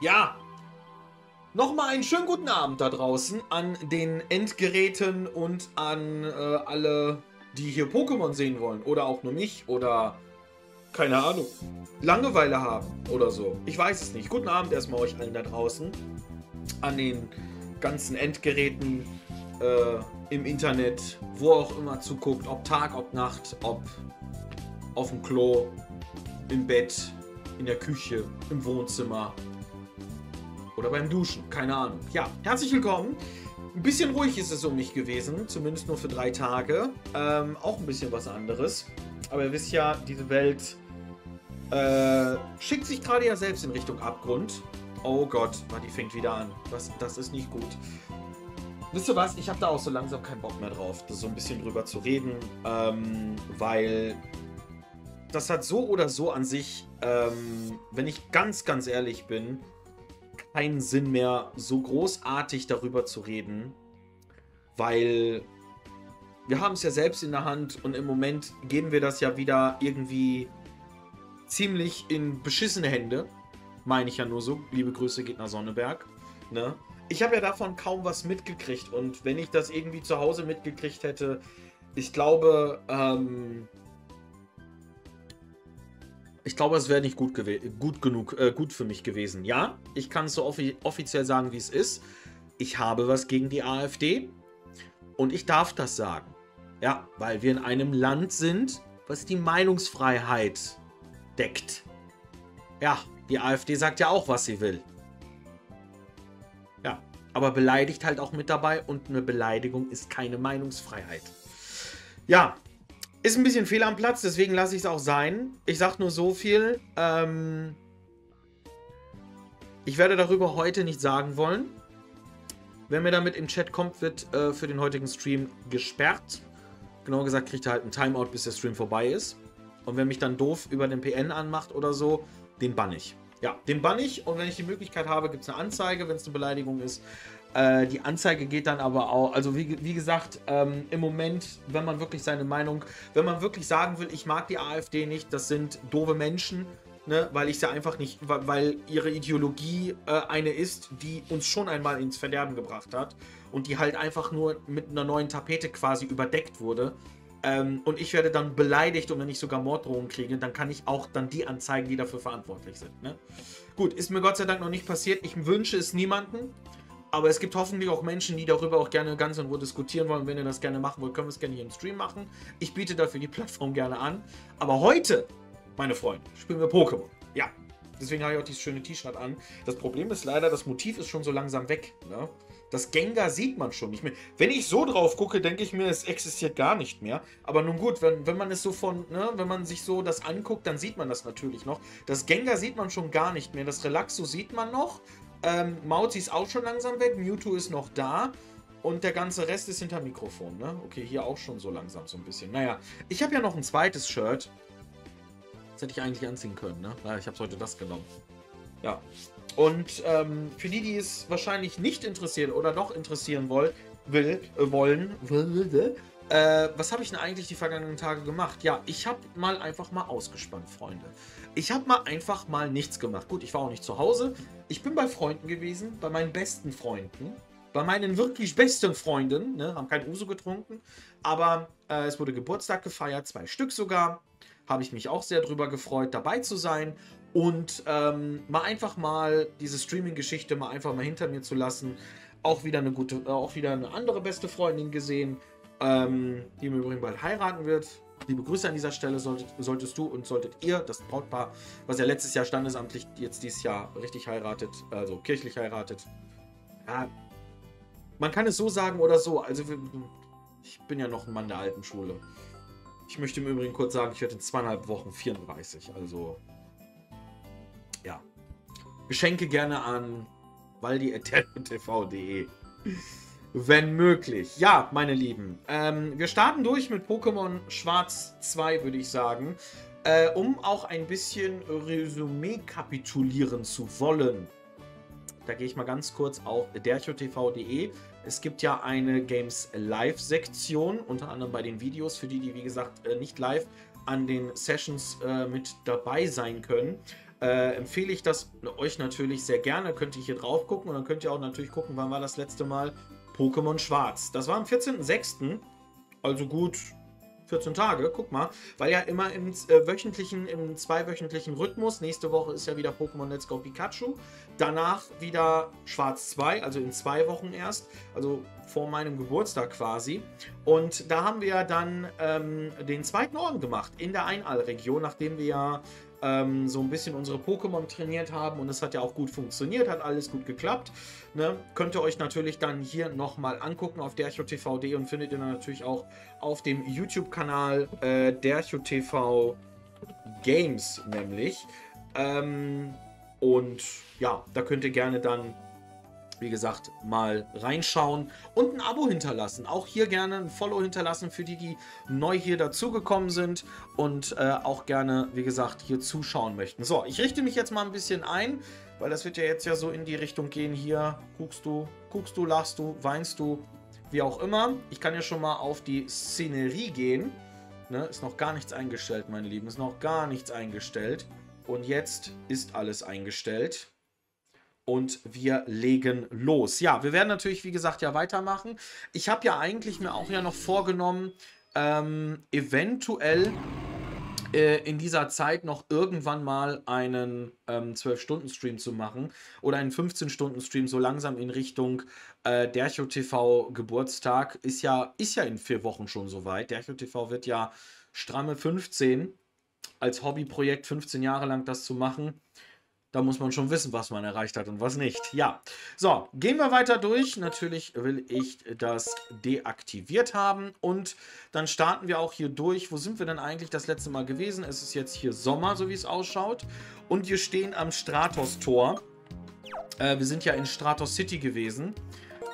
Ja, nochmal einen schönen guten Abend da draußen an den Endgeräten und an äh, alle, die hier Pokémon sehen wollen. Oder auch nur mich oder keine Ahnung, Langeweile haben oder so. Ich weiß es nicht. Guten Abend erstmal euch allen da draußen. An den ganzen Endgeräten äh, im Internet, wo auch immer zuguckt, ob Tag, ob Nacht, ob auf dem Klo, im Bett, in der Küche, im Wohnzimmer oder beim Duschen, keine Ahnung. Ja, herzlich willkommen. Ein bisschen ruhig ist es um mich gewesen, zumindest nur für drei Tage. Ähm, auch ein bisschen was anderes. Aber ihr wisst ja, diese Welt äh, schickt sich gerade ja selbst in Richtung Abgrund. Oh Gott, die fängt wieder an. Das, das ist nicht gut. Wisst ihr was? Ich habe da auch so langsam keinen Bock mehr drauf, da so ein bisschen drüber zu reden, ähm, weil das hat so oder so an sich, ähm, wenn ich ganz, ganz ehrlich bin, keinen Sinn mehr, so großartig darüber zu reden, weil wir haben es ja selbst in der Hand und im Moment gehen wir das ja wieder irgendwie ziemlich in beschissene Hände. Meine ich ja nur so. Liebe Grüße geht nach Sonneberg. Ne? Ich habe ja davon kaum was mitgekriegt und wenn ich das irgendwie zu Hause mitgekriegt hätte, ich glaube, ähm, ich glaube, es wäre nicht gut, gut genug, äh, gut für mich gewesen. Ja, ich kann es so offi offiziell sagen, wie es ist. Ich habe was gegen die AfD und ich darf das sagen. Ja, weil wir in einem Land sind, was die Meinungsfreiheit deckt. Ja, die AfD sagt ja auch, was sie will. Ja, aber beleidigt halt auch mit dabei und eine Beleidigung ist keine Meinungsfreiheit. Ja, ist ein bisschen fehl am Platz, deswegen lasse ich es auch sein. Ich sage nur so viel. Ähm, ich werde darüber heute nicht sagen wollen. Wer mir damit im Chat kommt, wird äh, für den heutigen Stream gesperrt. Genauer gesagt kriegt er halt ein Timeout, bis der Stream vorbei ist. Und wer mich dann doof über den PN anmacht oder so, den bann ich. Ja, den bann ich und wenn ich die Möglichkeit habe, gibt es eine Anzeige, wenn es eine Beleidigung ist. Äh, die Anzeige geht dann aber auch, also wie, wie gesagt, ähm, im Moment, wenn man wirklich seine Meinung, wenn man wirklich sagen will, ich mag die AfD nicht, das sind doofe Menschen, ne, weil ich sie einfach nicht, weil ihre Ideologie äh, eine ist, die uns schon einmal ins Verderben gebracht hat und die halt einfach nur mit einer neuen Tapete quasi überdeckt wurde. Ähm, und ich werde dann beleidigt und wenn ich sogar Morddrohungen kriege, dann kann ich auch dann die anzeigen, die dafür verantwortlich sind. Ne? Gut, ist mir Gott sei Dank noch nicht passiert. Ich wünsche es niemanden. Aber es gibt hoffentlich auch Menschen, die darüber auch gerne ganz in Ruhe diskutieren wollen. Wenn ihr das gerne machen wollt, können wir es gerne hier im Stream machen. Ich biete dafür die Plattform gerne an. Aber heute, meine Freunde, spielen wir Pokémon. Ja, deswegen habe ich auch dieses schöne T-Shirt an. Das Problem ist leider, das Motiv ist schon so langsam weg. Ne? Das Gengar sieht man schon nicht mehr. Wenn ich so drauf gucke, denke ich mir, es existiert gar nicht mehr. Aber nun gut, wenn, wenn man es so von, ne, wenn man sich so das anguckt, dann sieht man das natürlich noch. Das Gengar sieht man schon gar nicht mehr. Das Relaxo sieht man noch. Ähm, Mauzi ist auch schon langsam weg. Mewtwo ist noch da. Und der ganze Rest ist hinter Mikrofon, ne? Okay, hier auch schon so langsam so ein bisschen. Naja, ich habe ja noch ein zweites Shirt. Das hätte ich eigentlich anziehen können, ne? Naja, ich habe heute das genommen. Ja, und ähm, für die, die es wahrscheinlich nicht interessieren oder doch interessieren woll, will, äh, wollen, will, äh, was habe ich denn eigentlich die vergangenen Tage gemacht? Ja, ich habe mal einfach mal ausgespannt, Freunde. Ich habe mal einfach mal nichts gemacht. Gut, ich war auch nicht zu Hause. Ich bin bei Freunden gewesen, bei meinen besten Freunden. Bei meinen wirklich besten Freunden, ne, haben kein Uso getrunken, aber äh, es wurde Geburtstag gefeiert, zwei Stück sogar. Habe ich mich auch sehr drüber gefreut, dabei zu sein und ähm, mal einfach mal diese Streaming-Geschichte mal einfach mal hinter mir zu lassen. Auch wieder eine gute, äh, auch wieder eine andere beste Freundin gesehen, ähm, die im Übrigen bald heiraten wird. Liebe Grüße an dieser Stelle solltet, solltest du und solltet ihr, das Brautpaar, was ja letztes Jahr standesamtlich jetzt dieses Jahr richtig heiratet, also kirchlich heiratet. Ja, man kann es so sagen oder so. Also ich bin ja noch ein Mann der alten Schule. Ich möchte im Übrigen kurz sagen, ich werde in zweieinhalb Wochen 34. Also ja. Geschenke gerne an valdi.tv.de. Wenn möglich. Ja, meine Lieben. Ähm, wir starten durch mit Pokémon Schwarz 2, würde ich sagen. Äh, um auch ein bisschen Resümee kapitulieren zu wollen. Da gehe ich mal ganz kurz auf derchotv.de. Es gibt ja eine Games Live-Sektion, unter anderem bei den Videos, für die, die wie gesagt äh, nicht live an den Sessions äh, mit dabei sein können. äh, empfehle ich das euch natürlich sehr gerne. Könnt ihr hier drauf gucken und dann könnt ihr auch natürlich gucken, wann war das letzte Mal Pokémon Schwarz. Das war am 14.06. Also gut 14 Tage, guck mal, weil ja immer im äh, wöchentlichen, im zweiwöchentlichen Rhythmus, nächste Woche ist ja wieder Pokémon Let's Go Pikachu, danach wieder Schwarz 2, also in zwei Wochen erst, also vor meinem Geburtstag quasi. Und da haben wir dann ähm, den zweiten Orden gemacht in der Einallregion, nachdem wir ja ähm, so ein bisschen unsere Pokémon trainiert haben und es hat ja auch gut funktioniert, hat alles gut geklappt. Ne? Könnt ihr euch natürlich dann hier nochmal angucken auf derchotv.de und findet ihr dann natürlich auch auf dem YouTube-Kanal äh, derchotv Games nämlich. Ähm, und ja, da könnt ihr gerne dann wie gesagt, mal reinschauen und ein Abo hinterlassen. Auch hier gerne ein Follow hinterlassen für die, die neu hier dazugekommen sind und äh, auch gerne, wie gesagt, hier zuschauen möchten. So, ich richte mich jetzt mal ein bisschen ein, weil das wird ja jetzt ja so in die Richtung gehen. Hier guckst du, guckst du, lachst du, weinst du, wie auch immer. Ich kann ja schon mal auf die Szenerie gehen. Ne, ist noch gar nichts eingestellt, meine Lieben. Ist noch gar nichts eingestellt. Und jetzt ist alles eingestellt und wir legen los. Ja, wir werden natürlich, wie gesagt, ja weitermachen. Ich habe ja eigentlich mir auch ja noch vorgenommen, ähm, eventuell äh, in dieser Zeit noch irgendwann mal einen ähm, 12-Stunden-Stream zu machen oder einen 15-Stunden-Stream so langsam in Richtung äh, Dercho TV Geburtstag. Ist ja, ist ja in vier Wochen schon soweit. Dercho TV wird ja stramme 15 als Hobbyprojekt 15 Jahre lang das zu machen da muss man schon wissen, was man erreicht hat und was nicht. Ja, so, gehen wir weiter durch. Natürlich will ich das deaktiviert haben und dann starten wir auch hier durch. Wo sind wir denn eigentlich das letzte Mal gewesen? Es ist jetzt hier Sommer, so wie es ausschaut. Und wir stehen am Stratos-Tor. Äh, wir sind ja in Stratos City gewesen.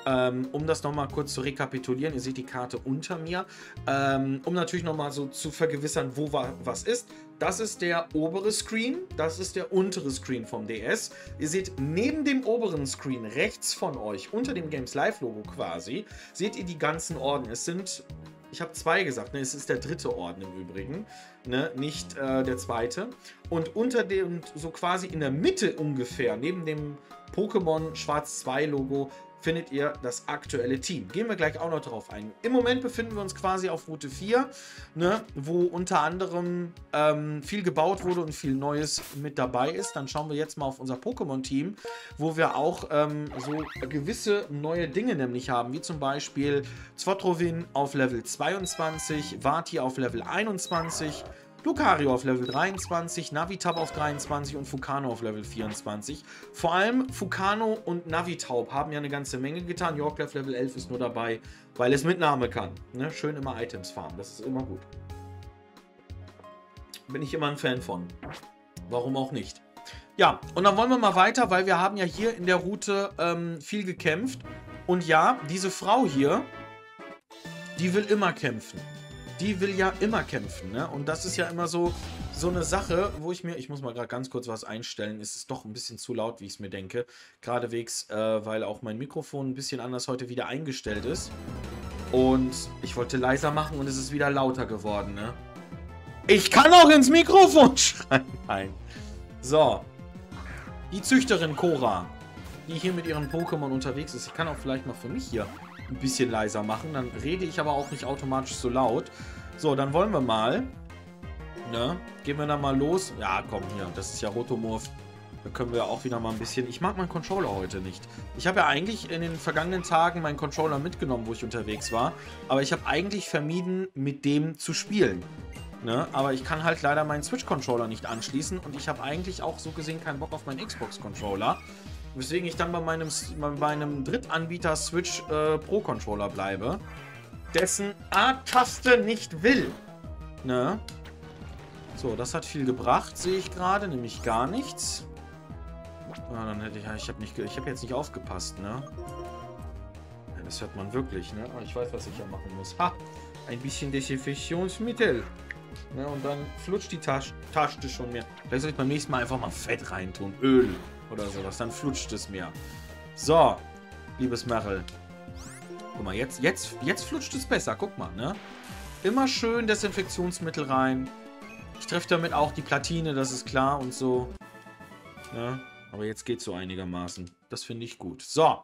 Ähm, um das nochmal kurz zu rekapitulieren, ihr seht die Karte unter mir, ähm, um natürlich nochmal so zu vergewissern, wo wa was ist. Das ist der obere Screen, das ist der untere Screen vom DS. Ihr seht neben dem oberen Screen rechts von euch, unter dem Games Live Logo quasi, seht ihr die ganzen Orden. Es sind ich habe zwei gesagt, ne? es ist der dritte Orden im Übrigen, ne? nicht äh, der zweite. Und unter dem, so quasi in der Mitte ungefähr, neben dem Pokémon Schwarz 2 Logo, findet ihr das aktuelle Team. Gehen wir gleich auch noch drauf ein. Im Moment befinden wir uns quasi auf Route 4, ne, wo unter anderem ähm, viel gebaut wurde und viel Neues mit dabei ist. Dann schauen wir jetzt mal auf unser Pokémon-Team, wo wir auch ähm, so gewisse neue Dinge nämlich haben, wie zum Beispiel Zwotrovin auf Level 22, Vati auf Level 21, Lucario auf Level 23, Navitab auf 23 und Fukano auf Level 24. Vor allem Fukano und Navitab haben ja eine ganze Menge getan. Yorklev Level 11 ist nur dabei, weil es mit Name kann. Ne? Schön immer Items farmen, das ist immer gut. Bin ich immer ein Fan von. Warum auch nicht. Ja, und dann wollen wir mal weiter, weil wir haben ja hier in der Route ähm, viel gekämpft. Und ja, diese Frau hier, die will immer kämpfen die will ja immer kämpfen, ne? Und das ist ja immer so, so eine Sache, wo ich mir, ich muss mal gerade ganz kurz was einstellen. Es ist doch ein bisschen zu laut, wie ich es mir denke. Geradewegs, äh, weil auch mein Mikrofon ein bisschen anders heute wieder eingestellt ist. Und ich wollte leiser machen und es ist wieder lauter geworden, ne? Ich kann auch ins Mikrofon schreien. Nein. So. Die Züchterin Cora, die hier mit ihren Pokémon unterwegs ist. Ich kann auch vielleicht mal für mich hier ein bisschen leiser machen. Dann rede ich aber auch nicht automatisch so laut. So, dann wollen wir mal. Ne? Gehen wir dann mal los. Ja, komm, hier. Das ist ja Rotomorph. Da können wir auch wieder mal ein bisschen... Ich mag meinen Controller heute nicht. Ich habe ja eigentlich in den vergangenen Tagen meinen Controller mitgenommen, wo ich unterwegs war. Aber ich habe eigentlich vermieden, mit dem zu spielen. Ne? Aber ich kann halt leider meinen Switch-Controller nicht anschließen. Und ich habe eigentlich auch so gesehen keinen Bock auf meinen Xbox-Controller. Weswegen ich dann bei meinem, bei meinem Drittanbieter Switch äh, Pro Controller bleibe. Dessen A-Taste nicht will. Ne? So, das hat viel gebracht, sehe ich gerade. Nämlich gar nichts. Ah, dann hätte ich, ich habe habe jetzt nicht aufgepasst, ne? Ja, das hört man wirklich, ne? Ah, ich weiß, was ich ja machen muss. Ha! Ein bisschen Desinfektionsmittel. Ne, und dann flutscht die Tasche, Tasche schon mehr. Vielleicht soll ich beim nächsten Mal einfach mal Fett reintun. Öl oder sowas. Dann flutscht es mir. So, liebes Merrill. Guck mal, jetzt, jetzt, jetzt flutscht es besser. Guck mal, ne? Immer schön Desinfektionsmittel rein. Ich treffe damit auch die Platine, das ist klar und so. Ja, aber jetzt geht so einigermaßen. Das finde ich gut. So,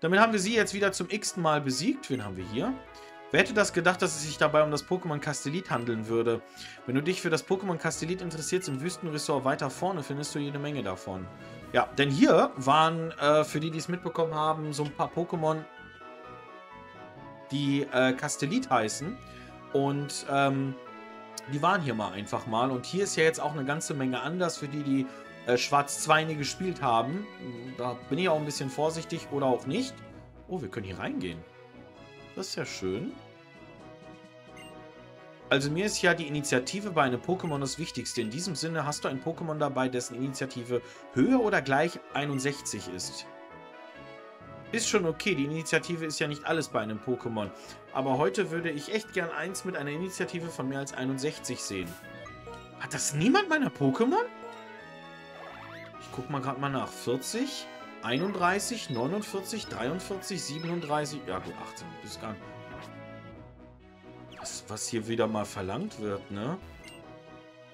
damit haben wir sie jetzt wieder zum x-ten Mal besiegt. Wen haben wir hier? Wer hätte das gedacht, dass es sich dabei um das Pokémon Castellit handeln würde? Wenn du dich für das Pokémon Castellit interessierst, im Wüstenressort weiter vorne, findest du jede Menge davon. Ja, denn hier waren, äh, für die, die es mitbekommen haben, so ein paar Pokémon, die äh, Castellit heißen. Und ähm, die waren hier mal einfach mal. Und hier ist ja jetzt auch eine ganze Menge anders für die, die äh, Schwarz 2 nie gespielt haben. Da bin ich auch ein bisschen vorsichtig oder auch nicht. Oh, wir können hier reingehen. Das ist ja schön. Also mir ist ja die Initiative bei einem Pokémon das Wichtigste. In diesem Sinne hast du ein Pokémon dabei, dessen Initiative höher oder gleich 61 ist. Ist schon okay, die Initiative ist ja nicht alles bei einem Pokémon. Aber heute würde ich echt gern eins mit einer Initiative von mehr als 61 sehen. Hat das niemand meiner Pokémon? Ich guck mal gerade mal nach. 40, 31, 49, 43, 37. Ja gut, 18. Bis gar nicht. Das, was hier wieder mal verlangt wird, ne?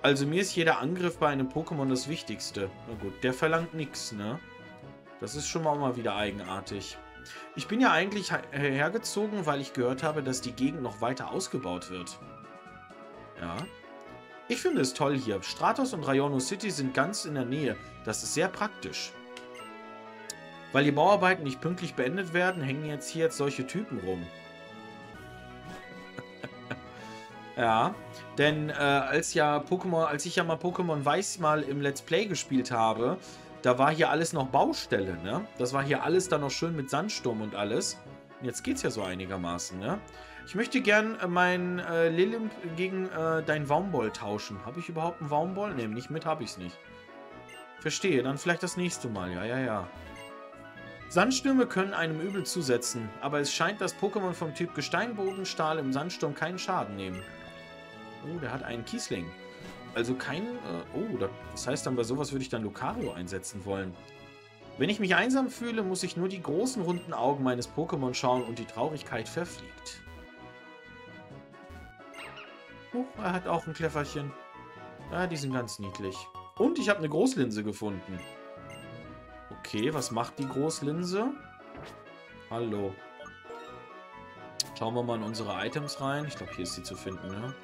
Also mir ist jeder Angriff bei einem Pokémon das Wichtigste. Na gut, der verlangt nichts, ne? Das ist schon mal, mal wieder eigenartig. Ich bin ja eigentlich hergezogen, weil ich gehört habe, dass die Gegend noch weiter ausgebaut wird. Ja. Ich finde es toll hier. Stratos und Rayono City sind ganz in der Nähe. Das ist sehr praktisch. Weil die Bauarbeiten nicht pünktlich beendet werden, hängen jetzt hier jetzt solche Typen rum. Ja, denn äh, als ja Pokémon, als ich ja mal Pokémon Weiß mal im Let's Play gespielt habe, da war hier alles noch Baustelle, ne? Das war hier alles dann noch schön mit Sandsturm und alles. Und jetzt geht's ja so einigermaßen, ne? Ich möchte gern äh, mein äh, Lilimp gegen äh, dein Waumboll tauschen. Habe ich überhaupt einen Waumboll? Ne, nicht mit habe ich's nicht. Verstehe, dann vielleicht das nächste Mal. Ja, ja, ja. Sandstürme können einem übel zusetzen, aber es scheint, dass Pokémon vom Typ Gesteinbodenstahl im Sandsturm keinen Schaden nehmen. Oh, der hat einen Kiesling. Also kein... Äh, oh, das heißt dann bei sowas würde ich dann Lucario einsetzen wollen. Wenn ich mich einsam fühle, muss ich nur die großen runden Augen meines Pokémon schauen und die Traurigkeit verfliegt. Oh, er hat auch ein Kläfferchen. Ja, die sind ganz niedlich. Und ich habe eine Großlinse gefunden. Okay, was macht die Großlinse? Hallo. Schauen wir mal in unsere Items rein. Ich glaube, hier ist sie zu finden, ne?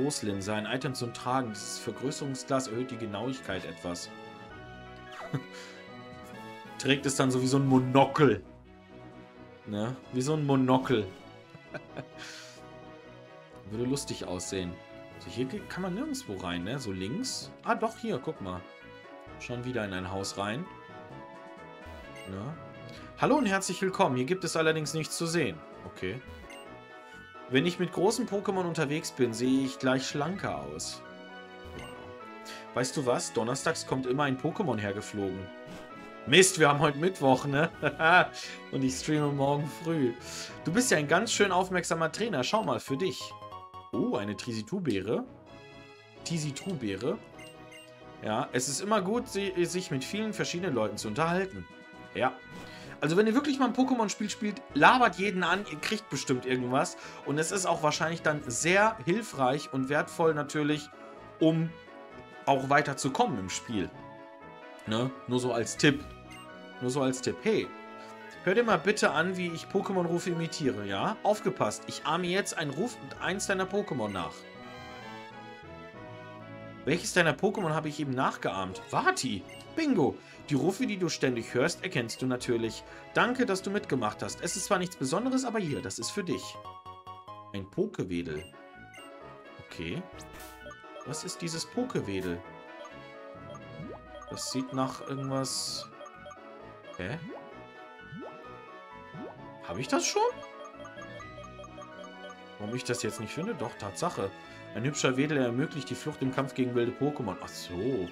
Großlinse, ein Item zum Tragen. Dieses Vergrößerungsglas erhöht die Genauigkeit etwas. Trägt es dann so wie so ein Monokel. Ne? Wie so ein Monokel. Würde lustig aussehen. Also hier kann man nirgendwo rein, ne? So links. Ah, doch, hier, guck mal. Schon wieder in ein Haus rein. Ne? Hallo und herzlich willkommen. Hier gibt es allerdings nichts zu sehen. Okay. Wenn ich mit großen Pokémon unterwegs bin, sehe ich gleich schlanker aus. Weißt du was? Donnerstags kommt immer ein Pokémon hergeflogen. Mist, wir haben heute Mittwoch, ne? und ich streame morgen früh. Du bist ja ein ganz schön aufmerksamer Trainer. Schau mal, für dich. Oh, eine Trisitubere. Tisitubere. Ja, es ist immer gut, sich mit vielen verschiedenen Leuten zu unterhalten. Ja. Also wenn ihr wirklich mal ein Pokémon-Spiel spielt, labert jeden an, ihr kriegt bestimmt irgendwas. Und es ist auch wahrscheinlich dann sehr hilfreich und wertvoll natürlich, um auch weiterzukommen im Spiel. Ne? Nur so als Tipp. Nur so als Tipp. Hey, hör dir mal bitte an, wie ich Pokémon-Rufe imitiere, ja? Aufgepasst, ich ahme jetzt einen Ruf mit eins deiner Pokémon nach. Welches deiner Pokémon habe ich eben nachgeahmt? Vati! Bingo! Die Rufe, die du ständig hörst, erkennst du natürlich. Danke, dass du mitgemacht hast. Es ist zwar nichts Besonderes, aber hier, das ist für dich. Ein Pokewedel. Okay. Was ist dieses Pokewedel? Das sieht nach irgendwas... Hä? Habe ich das schon? Warum ich das jetzt nicht finde? Doch, Tatsache. Ein hübscher Wedel ermöglicht die Flucht im Kampf gegen wilde Pokémon. Ach so.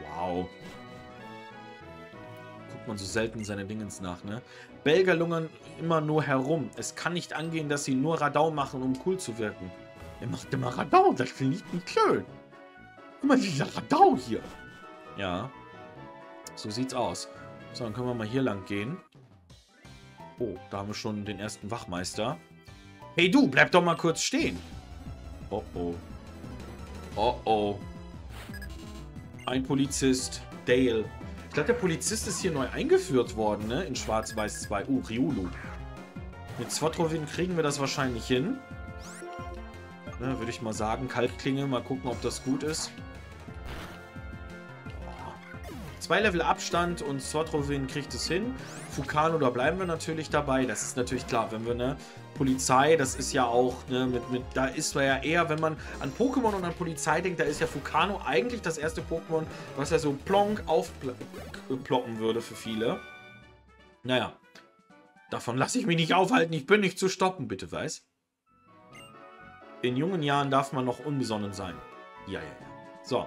Wow. Man so selten seine Dingens nach, ne? Belger lungern immer nur herum. Es kann nicht angehen, dass sie nur Radau machen, um cool zu wirken. Er macht immer Radau, das finde ich nicht schön. Immer dieser Radau hier. Ja. So sieht's aus. So, dann können wir mal hier lang gehen. Oh, da haben wir schon den ersten Wachmeister. Hey du, bleib doch mal kurz stehen. Oh oh. Oh oh. Ein Polizist. Dale. Glaube, der Polizist ist hier neu eingeführt worden, ne? In Schwarz-Weiß 2. Uh, Riulu. Mit Zwotrovin kriegen wir das wahrscheinlich hin. Ne, Würde ich mal sagen. Kalkklinge, mal gucken, ob das gut ist. Zwei Level Abstand und Swatrovin kriegt es hin. Fukano, da bleiben wir natürlich dabei. Das ist natürlich klar, wenn wir eine Polizei, das ist ja auch, ne, mit, mit, da ist man ja eher, wenn man an Pokémon und an Polizei denkt, da ist ja Fukano eigentlich das erste Pokémon, was ja so plonk aufploppen würde für viele. Naja, davon lasse ich mich nicht aufhalten, ich bin nicht zu stoppen, bitte, weiß. In jungen Jahren darf man noch unbesonnen sein. Ja, ja, ja. So,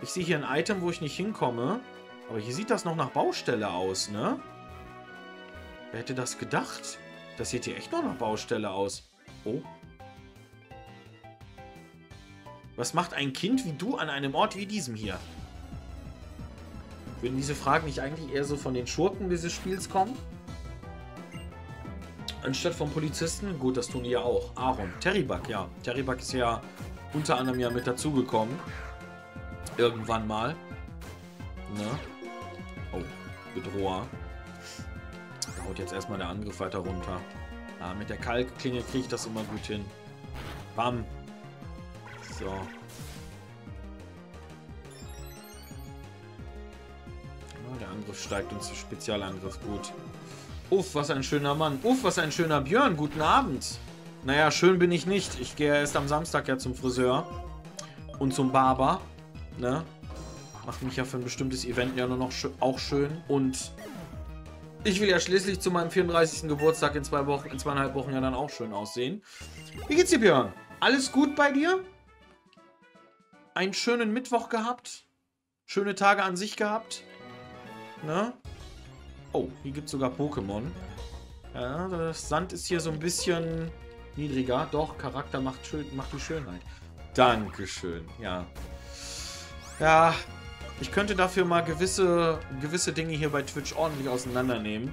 ich sehe hier ein Item, wo ich nicht hinkomme. Aber hier sieht das noch nach Baustelle aus, ne? Wer hätte das gedacht? Das sieht hier echt noch nach Baustelle aus. Oh. Was macht ein Kind wie du an einem Ort wie diesem hier? Würden diese Fragen nicht eigentlich eher so von den Schurken dieses Spiels kommen? Anstatt vom Polizisten? Gut, das tun die ja auch. Aaron. Terrybuck, ja. Terrybuck ist ja unter anderem ja mit dazugekommen. Irgendwann mal. Ne? Oh, Bedroher. Da haut jetzt erstmal der Angriff weiter runter. Ah, mit der Kalkklinge kriege ich das immer gut hin. Bam. So. Oh, der Angriff steigt uns zu Spezialangriff. Gut. Uff, was ein schöner Mann. Uff, was ein schöner Björn. Guten Abend. Naja, schön bin ich nicht. Ich gehe erst am Samstag ja zum Friseur. Und zum Barber. Ne? Macht mich ja für ein bestimmtes Event ja nur noch sch auch schön. Und ich will ja schließlich zu meinem 34. Geburtstag in zwei Wochen, in zweieinhalb Wochen ja dann auch schön aussehen. Wie geht's dir, Björn? Alles gut bei dir? Einen schönen Mittwoch gehabt? Schöne Tage an sich gehabt? Ne? Oh, hier gibt es sogar Pokémon. Ja, das Sand ist hier so ein bisschen niedriger. Doch, Charakter macht, schön, macht die Schönheit. Dankeschön, ja. Ja, ich könnte dafür mal gewisse, gewisse Dinge hier bei Twitch ordentlich auseinandernehmen.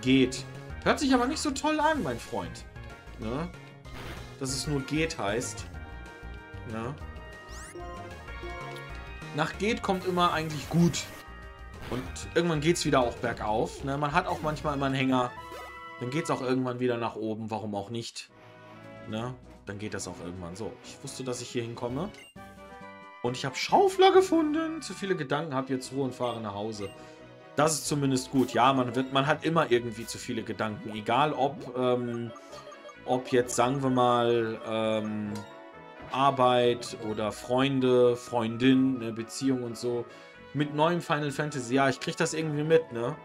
Geht. Hört sich aber nicht so toll an, mein Freund. Ne? Dass es nur geht heißt. Ne? Nach geht kommt immer eigentlich gut. Und irgendwann geht es wieder auch bergauf. Ne? Man hat auch manchmal immer einen Hänger. Dann geht es auch irgendwann wieder nach oben. Warum auch nicht? Ne? Dann geht das auch irgendwann so. Ich wusste, dass ich hier hinkomme. Und ich habe Schaufler gefunden. Zu viele Gedanken, habe jetzt Ruhe und fahre nach Hause. Das ist zumindest gut. Ja, man, wird, man hat immer irgendwie zu viele Gedanken. Egal ob, ähm, ob jetzt, sagen wir mal, ähm, Arbeit oder Freunde, Freundin, eine Beziehung und so. Mit neuem Final Fantasy. Ja, ich kriege das irgendwie mit, ne?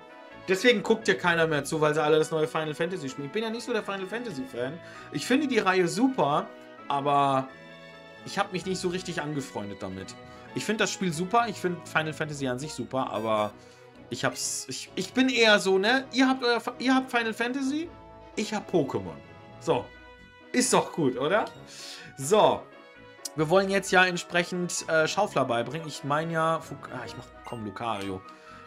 Deswegen guckt ja keiner mehr zu, weil sie alle das neue Final Fantasy spielen. Ich bin ja nicht so der Final Fantasy Fan. Ich finde die Reihe super, aber ich habe mich nicht so richtig angefreundet damit. Ich finde das Spiel super, ich finde Final Fantasy an sich super, aber ich hab's. Ich, ich bin eher so, ne? Ihr habt, euer, ihr habt Final Fantasy, ich hab Pokémon. So. Ist doch gut, oder? So. Wir wollen jetzt ja entsprechend äh, Schaufler beibringen. Ich meine ja. Fuk ah, ich mach. Komm, Lucario.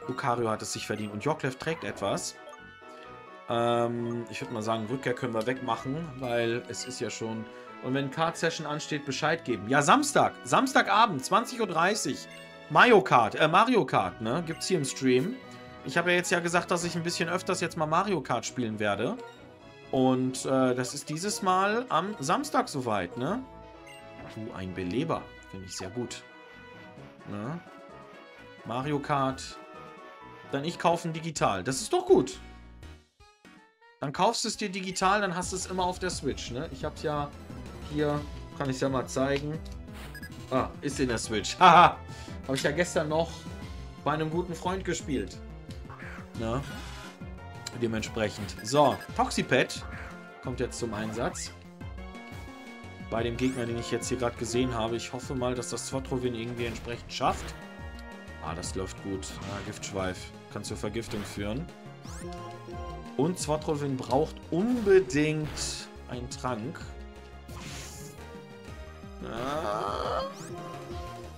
Lucario hat es sich verdient. Und Jorklev trägt etwas. Ähm, ich würde mal sagen, Rückkehr können wir wegmachen, weil es ist ja schon und wenn Kart Session ansteht, Bescheid geben. Ja, Samstag. Samstagabend, 20.30 Uhr. Mario Kart, äh, Mario Kart, ne? Gibt's hier im Stream. Ich habe ja jetzt ja gesagt, dass ich ein bisschen öfters jetzt mal Mario Kart spielen werde. Und äh, das ist dieses Mal am Samstag soweit, ne? Du, ein Beleber. Finde ich sehr gut. Ne? Mario Kart. Dann ich kaufen digital. Das ist doch gut. Dann kaufst du es dir digital, dann hast du es immer auf der Switch, ne? Ich hab's ja hier kann ich ja mal zeigen. Ah, ist in der Switch. Haha. Habe ich ja gestern noch bei einem guten Freund gespielt. Na? Dementsprechend. So, Toxipad kommt jetzt zum Einsatz. Bei dem Gegner, den ich jetzt hier gerade gesehen habe. Ich hoffe mal, dass das Zwotrovin irgendwie entsprechend schafft. Ah, das läuft gut. Ah, Giftschweif. Kann zur Vergiftung führen. Und Zwotrovin braucht unbedingt einen Trank. Ah,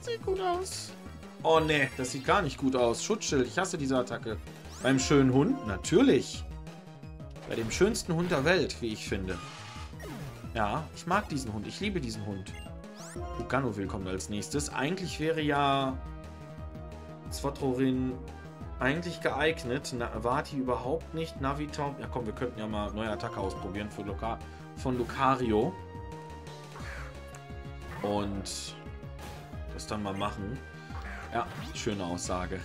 sieht gut aus. Oh ne, das sieht gar nicht gut aus. Schutzschild, ich hasse diese Attacke. Beim schönen Hund? Natürlich. Bei dem schönsten Hund der Welt, wie ich finde. Ja, ich mag diesen Hund. Ich liebe diesen Hund. Ugano willkommen als nächstes. Eigentlich wäre ja Zwotrorin eigentlich geeignet. Na, Vati überhaupt nicht. Navitaum. Ja komm, wir könnten ja mal neue Attacke ausprobieren für Luca von Lucario. Und das dann mal machen. Ja, schöne Aussage.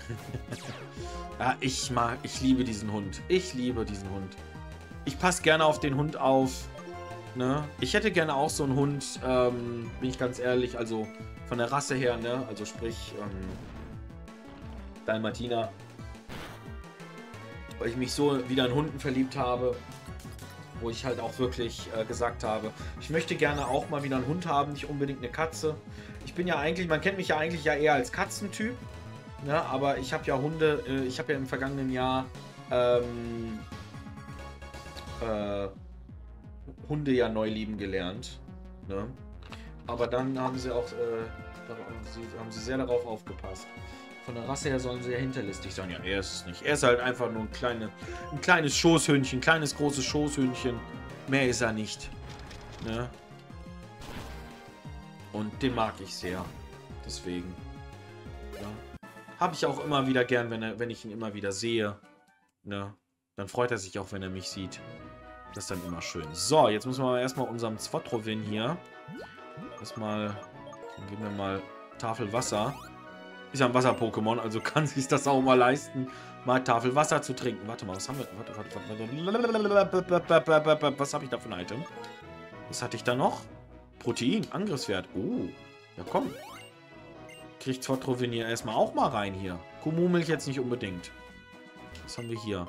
ja, ich mag, ich liebe diesen Hund. Ich liebe diesen Hund. Ich passe gerne auf den Hund auf. Ne? Ich hätte gerne auch so einen Hund, ähm, bin ich ganz ehrlich, also von der Rasse her, ne? Also sprich, ähm, Dalmatiner. Weil ich mich so wieder in Hunden verliebt habe, wo ich halt auch wirklich äh, gesagt habe, ich möchte gerne auch mal wieder einen Hund haben, nicht unbedingt eine Katze. Ich bin ja eigentlich, man kennt mich ja eigentlich ja eher als Katzentyp, ne? aber ich habe ja Hunde, äh, ich habe ja im vergangenen Jahr ähm, äh, Hunde ja neu lieben gelernt. Ne? Aber dann haben sie auch äh, haben, sie, haben sie sehr darauf aufgepasst. Von der Rasse her sollen sie ja hinterlistig sein. Ja, er ist es nicht. Er ist halt einfach nur ein, kleine, ein kleines Schoßhündchen, ein kleines großes Schoßhündchen. Mehr ist er nicht. Ne? Und den mag ich sehr. Deswegen. Ja. Habe ich auch immer wieder gern, wenn, er, wenn ich ihn immer wieder sehe. Ne? Dann freut er sich auch, wenn er mich sieht. Das ist dann immer schön. So, jetzt müssen wir erstmal unserem Zwotrovin hier. Erstmal. Dann geben wir mal Tafel Wasser. Ist ja ein Wasser-Pokémon, also kann sich das auch mal leisten, mal Tafel Wasser zu trinken. Warte mal, was haben wir? Warte, warte, warte. Was habe ich da für ein Item? Was hatte ich da noch? Protein, Angriffswert. Oh, ja komm. Kriegt Zwotrovin hier erstmal auch mal rein hier. Kumu-Milch jetzt nicht unbedingt. Was haben wir hier?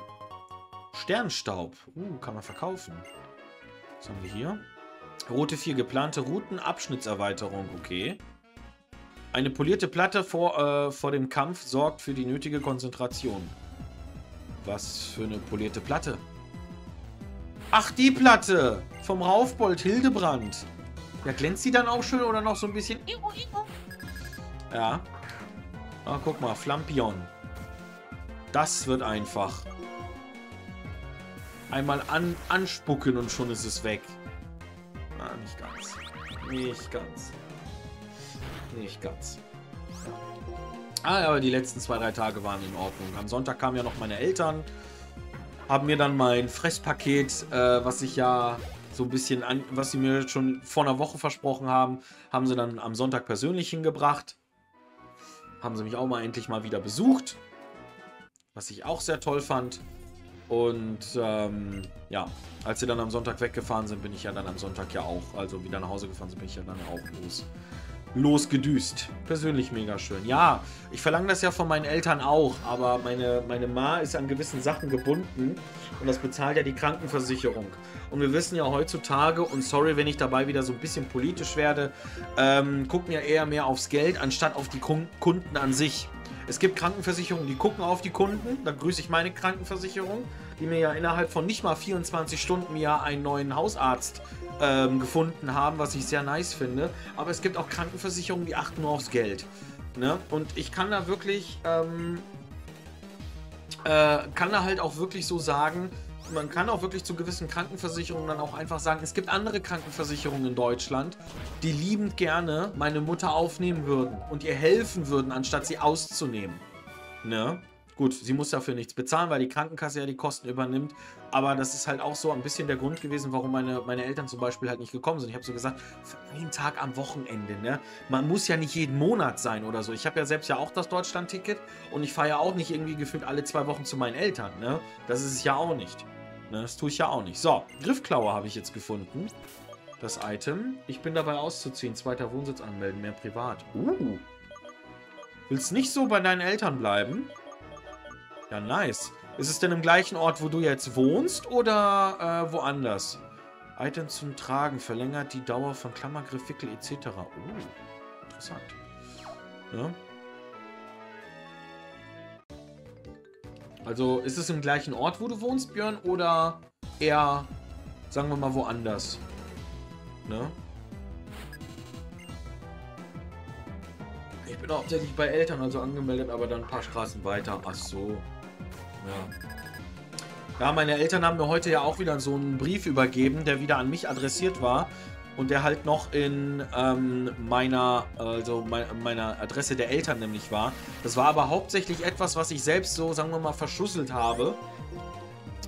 Sternstaub. Uh, kann man verkaufen. Was haben wir hier? Rote 4, geplante Routen, Abschnittserweiterung. Okay. Eine polierte Platte vor, äh, vor dem Kampf sorgt für die nötige Konzentration. Was für eine polierte Platte? Ach, die Platte! Vom Raufbold Hildebrand. Ja, glänzt die dann auch schön oder noch so ein bisschen... Ja. Ah, guck mal, Flampion. Das wird einfach. Einmal an, anspucken und schon ist es weg. Ah, nicht ganz. Nicht ganz. Nicht ganz. Ah, aber die letzten zwei, drei Tage waren in Ordnung. Am Sonntag kamen ja noch meine Eltern, haben mir dann mein Fresspaket, äh, was ich ja so ein bisschen, an, was sie mir schon vor einer Woche versprochen haben, haben sie dann am Sonntag persönlich hingebracht. Haben sie mich auch mal endlich mal wieder besucht. Was ich auch sehr toll fand. Und ähm, ja, als sie dann am Sonntag weggefahren sind, bin ich ja dann am Sonntag ja auch, also wieder nach Hause gefahren sind, bin ich ja dann auch los losgedüst. Persönlich mega schön. Ja, ich verlange das ja von meinen Eltern auch, aber meine, meine Ma ist an gewissen Sachen gebunden und das bezahlt ja die Krankenversicherung. Und wir wissen ja heutzutage, und sorry, wenn ich dabei wieder so ein bisschen politisch werde, ähm, gucken ja eher mehr aufs Geld, anstatt auf die Kunden an sich. Es gibt Krankenversicherungen, die gucken auf die Kunden. Da grüße ich meine Krankenversicherung, die mir ja innerhalb von nicht mal 24 Stunden mir einen neuen Hausarzt ähm, gefunden haben, was ich sehr nice finde. Aber es gibt auch Krankenversicherungen, die achten nur aufs Geld. Ne? Und ich kann da wirklich, ähm, äh, kann da halt auch wirklich so sagen, man kann auch wirklich zu gewissen Krankenversicherungen dann auch einfach sagen, es gibt andere Krankenversicherungen in Deutschland, die liebend gerne meine Mutter aufnehmen würden und ihr helfen würden, anstatt sie auszunehmen. Ne? Gut, sie muss dafür nichts bezahlen, weil die Krankenkasse ja die Kosten übernimmt. Aber das ist halt auch so ein bisschen der Grund gewesen, warum meine, meine Eltern zum Beispiel halt nicht gekommen sind. Ich habe so gesagt, für einen Tag am Wochenende, ne? Man muss ja nicht jeden Monat sein oder so. Ich habe ja selbst ja auch das Deutschland-Ticket und ich fahre ja auch nicht irgendwie gefühlt alle zwei Wochen zu meinen Eltern, ne? Das ist es ja auch nicht. Ne? Das tue ich ja auch nicht. So, Griffklaue habe ich jetzt gefunden. Das Item. Ich bin dabei auszuziehen. Zweiter Wohnsitz anmelden, mehr privat. Uh. Willst nicht so bei deinen Eltern bleiben? Ja, nice. Ist es denn im gleichen Ort, wo du jetzt wohnst oder äh, woanders? Item zum Tragen verlängert die Dauer von Klammergriff, Wickel etc. Oh, interessant. Ja. Also ist es im gleichen Ort, wo du wohnst, Björn, oder eher, sagen wir mal, woanders? Ne? Ich bin hauptsächlich bei Eltern also angemeldet, aber dann ein paar Straßen weiter. Ach so. Ja. Ja, meine Eltern haben mir heute ja auch wieder so einen Brief übergeben, der wieder an mich adressiert war. und der halt noch in ähm, meiner, also me meiner Adresse der Eltern nämlich war. Das war aber hauptsächlich etwas, was ich selbst so, sagen wir mal, verschusselt habe.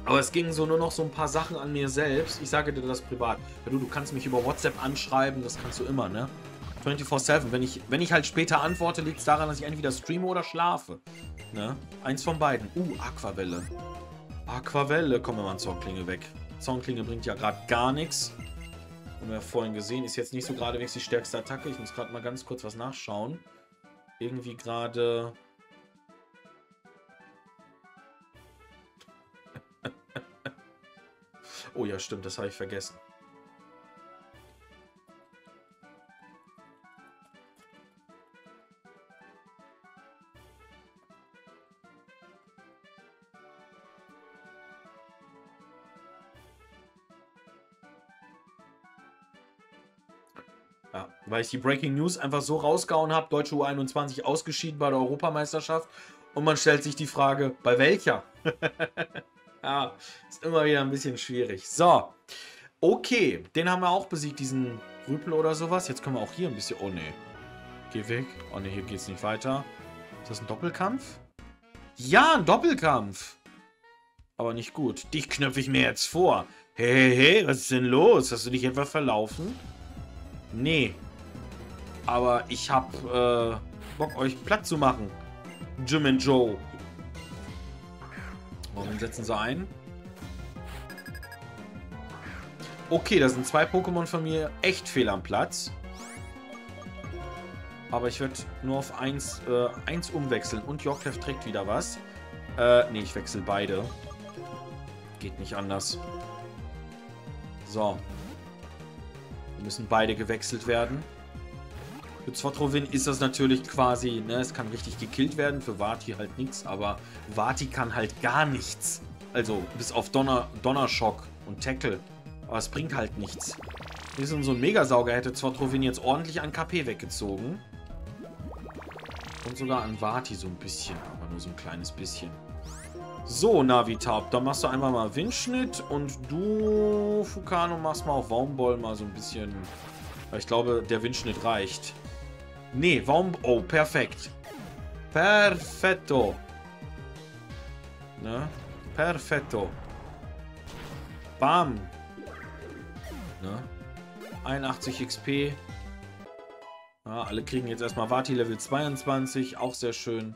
Aber es ging so nur noch so ein paar Sachen an mir selbst. Ich sage dir das privat. Ja, du, du kannst mich über WhatsApp anschreiben, das kannst du immer, ne? 24-7. Wenn ich, wenn ich halt später antworte, liegt es daran, dass ich entweder streame oder schlafe. Ne? Eins von beiden. Uh, Aquavelle. Aquavelle. Kommen wir mal an Zornklinge weg. Zornklinge bringt ja gerade gar nichts. Haben wir ja vorhin gesehen. Ist jetzt nicht so gerade die stärkste Attacke. Ich muss gerade mal ganz kurz was nachschauen. Irgendwie gerade... oh ja, stimmt. Das habe ich vergessen. Ja, weil ich die Breaking News einfach so rausgehauen habe, Deutsche U21 ausgeschieden bei der Europameisterschaft. Und man stellt sich die Frage, bei welcher? ja, ist immer wieder ein bisschen schwierig. So, okay, den haben wir auch besiegt, diesen Rüpel oder sowas. Jetzt können wir auch hier ein bisschen... Oh, nee. Geh weg. Oh, nee, hier geht's nicht weiter. Ist das ein Doppelkampf? Ja, ein Doppelkampf. Aber nicht gut. Dich knöpfe ich mir jetzt vor. Hey, hey, hey, was ist denn los? Hast du dich etwa verlaufen? Nee. Aber ich hab äh, Bock, euch platt zu machen. Jim und Joe. Warum setzen sie ein? Okay, da sind zwei Pokémon von mir echt fehl am Platz. Aber ich werde nur auf eins, äh, eins umwechseln. Und Yorklev trägt wieder was. Äh, nee, ich wechsle beide. Geht nicht anders. So müssen beide gewechselt werden. Für Zwotrovin ist das natürlich quasi, ne, es kann richtig gekillt werden, für Vati halt nichts, aber Vati kann halt gar nichts. Also bis auf Donner, Donnerschock und Tackle. Aber es bringt halt nichts. Hier sind so ein Megasauger, hätte Zwotrovin jetzt ordentlich an KP weggezogen. Und sogar an Vati so ein bisschen, aber nur so ein kleines bisschen. So, Navitab, dann machst du einfach mal Windschnitt und du, Fukano, machst mal auf Waumball mal so ein bisschen. Ich glaube, der Windschnitt reicht. Nee, Waum... Oh, perfekt. Perfetto. Ne? Perfetto. Bam. Ne? 81 XP. Ja, alle kriegen jetzt erstmal Vati Level 22. Auch sehr schön.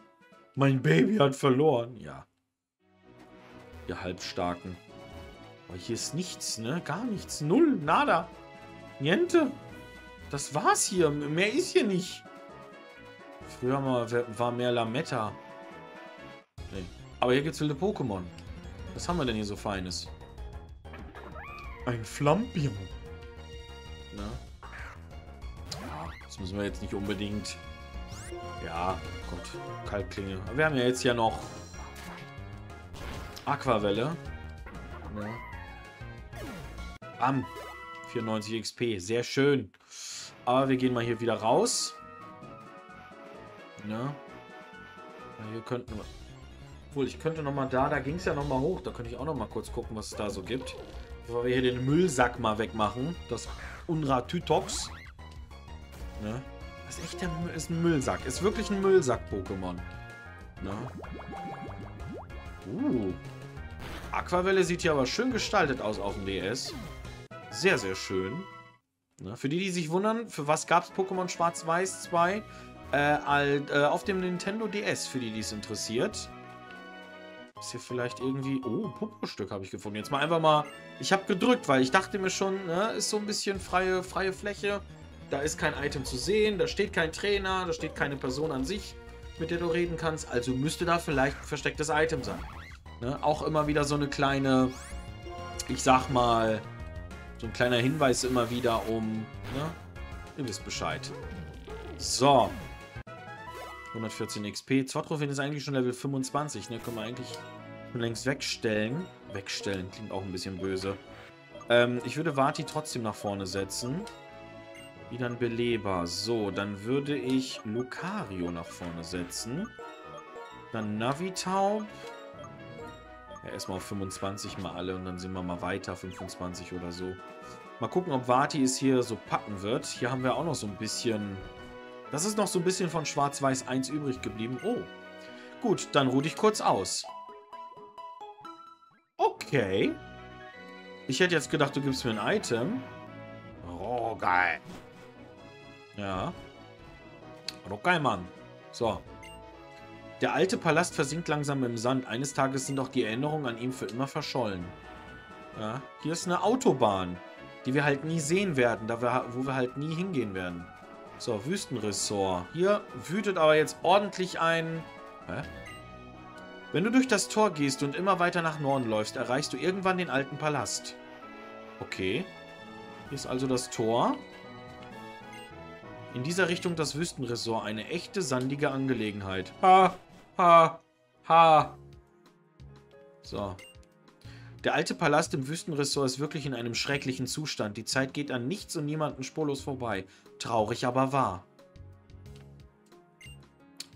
Mein Baby hat verloren. Ja. Ihr Halbstarken. Aber hier ist nichts, ne? Gar nichts. Null. Nada. Niente. Das war's hier. Mehr ist hier nicht. Früher war mehr Lametta. Nee. Aber hier gibt's wilde Pokémon. Was haben wir denn hier so Feines? Ein Flampion. Na? Das müssen wir jetzt nicht unbedingt... Ja, Gott, Kaltklinge. wir haben ja jetzt ja noch Aquavelle. Ja. Bam. 94 XP. Sehr schön. Aber wir gehen mal hier wieder raus. Ja. Hier könnten wir... Obwohl, ich könnte noch mal da, da ging es ja noch mal hoch. Da könnte ich auch noch mal kurz gucken, was es da so gibt. Bevor wir hier den Müllsack mal wegmachen. Das Unra-Tytox. Ne? Das ist echt ein, ist ein Müllsack. Ist wirklich ein Müllsack-Pokémon. Ne? Uh. Aquavelle sieht hier aber schön gestaltet aus auf dem DS. Sehr, sehr schön. Na, für die, die sich wundern, für was gab es Pokémon Schwarz-Weiß 2? Äh, alt, äh, auf dem Nintendo DS, für die, die es interessiert. Ist hier vielleicht irgendwie... Oh, ein Popo-Stück habe ich gefunden. Jetzt mal einfach mal... Ich habe gedrückt, weil ich dachte mir schon, ne, ist so ein bisschen freie, freie Fläche. Da ist kein Item zu sehen, da steht kein Trainer, da steht keine Person an sich, mit der du reden kannst. Also müsste da vielleicht ein verstecktes Item sein. Ne? Auch immer wieder so eine kleine, ich sag mal, so ein kleiner Hinweis immer wieder um, ne? Ihr wisst Bescheid. So. 114 XP. Zwotrovin ist eigentlich schon Level 25, ne? Können wir eigentlich schon längst wegstellen. Wegstellen, klingt auch ein bisschen böse. Ähm, ich würde Vati trotzdem nach vorne setzen. Wieder ein Beleber. So, dann würde ich Lucario nach vorne setzen. Dann Navitaub. Ja, erstmal auf 25 mal alle und dann sind wir mal weiter, 25 oder so. Mal gucken, ob Vati es hier so packen wird. Hier haben wir auch noch so ein bisschen... Das ist noch so ein bisschen von Schwarz-Weiß 1 übrig geblieben. Oh. Gut, dann ruh dich kurz aus. Okay. Ich hätte jetzt gedacht, du gibst mir ein Item. Oh, geil. Ja. Okay, Mann. So. Der alte Palast versinkt langsam im Sand. Eines Tages sind auch die Erinnerungen an ihn für immer verschollen. Ja. Hier ist eine Autobahn, die wir halt nie sehen werden, da wir, wo wir halt nie hingehen werden. So, Wüstenressort. Hier wütet aber jetzt ordentlich ein... Hä? Wenn du durch das Tor gehst und immer weiter nach Norden läufst, erreichst du irgendwann den alten Palast. Okay. Hier ist also das Tor. In dieser Richtung das Wüstenresort. Eine echte sandige Angelegenheit. Ha, ha, ha. So. Der alte Palast im Wüstenresort ist wirklich in einem schrecklichen Zustand. Die Zeit geht an nichts und niemanden spurlos vorbei. Traurig, aber wahr.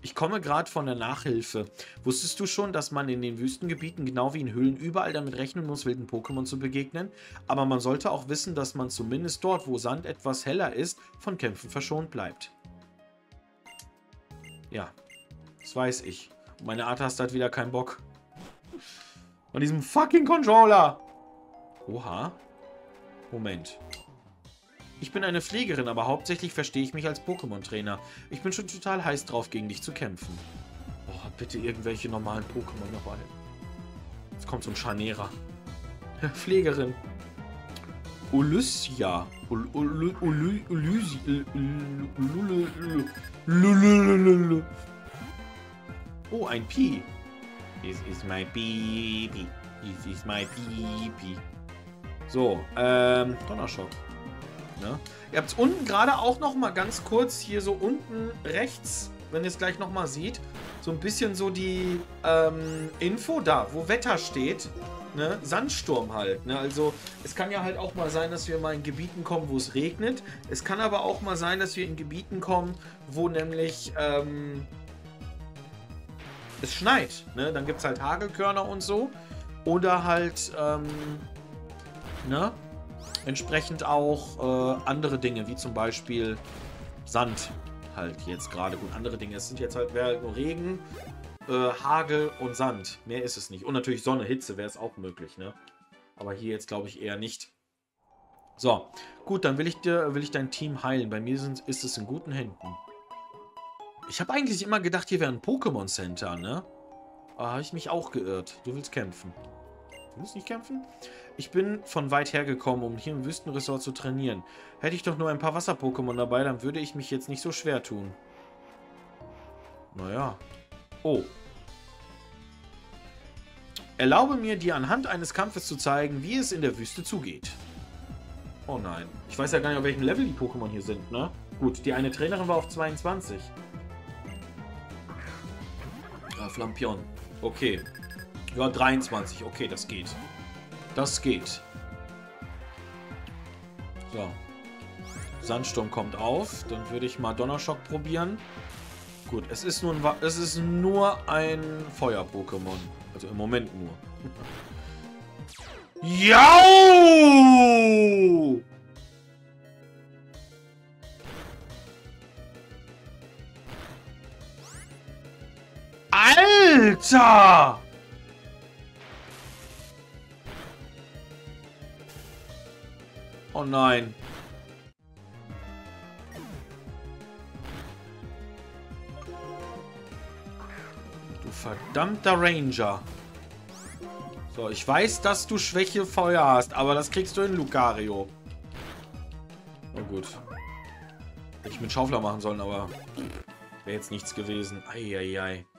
Ich komme gerade von der Nachhilfe. Wusstest du schon, dass man in den Wüstengebieten genau wie in Höhlen überall damit rechnen muss, wilden Pokémon zu begegnen? Aber man sollte auch wissen, dass man zumindest dort, wo Sand etwas heller ist, von Kämpfen verschont bleibt. Ja, das weiß ich. Meine Arthas hat wieder keinen Bock. Von diesem fucking Controller. Oha. Moment. Ich bin eine Pflegerin, aber hauptsächlich verstehe ich mich als Pokémon-Trainer. Ich bin schon total heiß drauf, gegen dich zu kämpfen. Oh, bitte irgendwelche normalen Pokémon dabei. Jetzt kommt so ein Scharnierer. Pflegerin. Ulyssia. Oh, ein Pi. This is my baby. This is my baby. So, ähm, Donnerschock. Ne? Ihr habt es unten gerade auch noch mal ganz kurz hier so unten rechts, wenn ihr es gleich noch mal seht, so ein bisschen so die ähm, Info da, wo Wetter steht. Ne? Sandsturm halt. Ne? Also es kann ja halt auch mal sein, dass wir mal in Gebieten kommen, wo es regnet. Es kann aber auch mal sein, dass wir in Gebieten kommen, wo nämlich ähm, es schneit. Ne? Dann gibt es halt Hagelkörner und so. Oder halt, ähm, ne? entsprechend auch äh, andere Dinge, wie zum Beispiel Sand halt jetzt gerade. Gut, andere Dinge. Es sind jetzt halt nur Regen, äh, Hagel und Sand. Mehr ist es nicht. Und natürlich Sonne, Hitze wäre es auch möglich, ne? Aber hier jetzt glaube ich eher nicht. So, gut, dann will ich dir, will ich dein Team heilen. Bei mir sind, ist es in guten Händen. Ich habe eigentlich immer gedacht, hier wäre ein Pokémon Center, ne? Aber habe ich mich auch geirrt. Du willst kämpfen. Du willst nicht kämpfen? Ich bin von weit her gekommen, um hier im Wüstenresort zu trainieren. Hätte ich doch nur ein paar Wasser-Pokémon dabei, dann würde ich mich jetzt nicht so schwer tun. Naja. Oh. Erlaube mir, dir anhand eines Kampfes zu zeigen, wie es in der Wüste zugeht. Oh nein. Ich weiß ja gar nicht, auf welchem Level die Pokémon hier sind, ne? Gut, die eine Trainerin war auf 22. Flampion. Okay. Ja, 23. Okay, das geht. Das geht. So. Sandsturm kommt auf. Dann würde ich mal Donnerschock probieren. Gut, es ist nur ein, es ist nur ein Feuer-Pokémon. Also im Moment nur. Ja! Alter! Oh nein. Du verdammter Ranger. So, ich weiß, dass du Schwäche Feuer hast, aber das kriegst du in Lucario. Oh gut. Hätte ich mit Schaufler machen sollen, aber wäre jetzt nichts gewesen. Eieiei. Alter.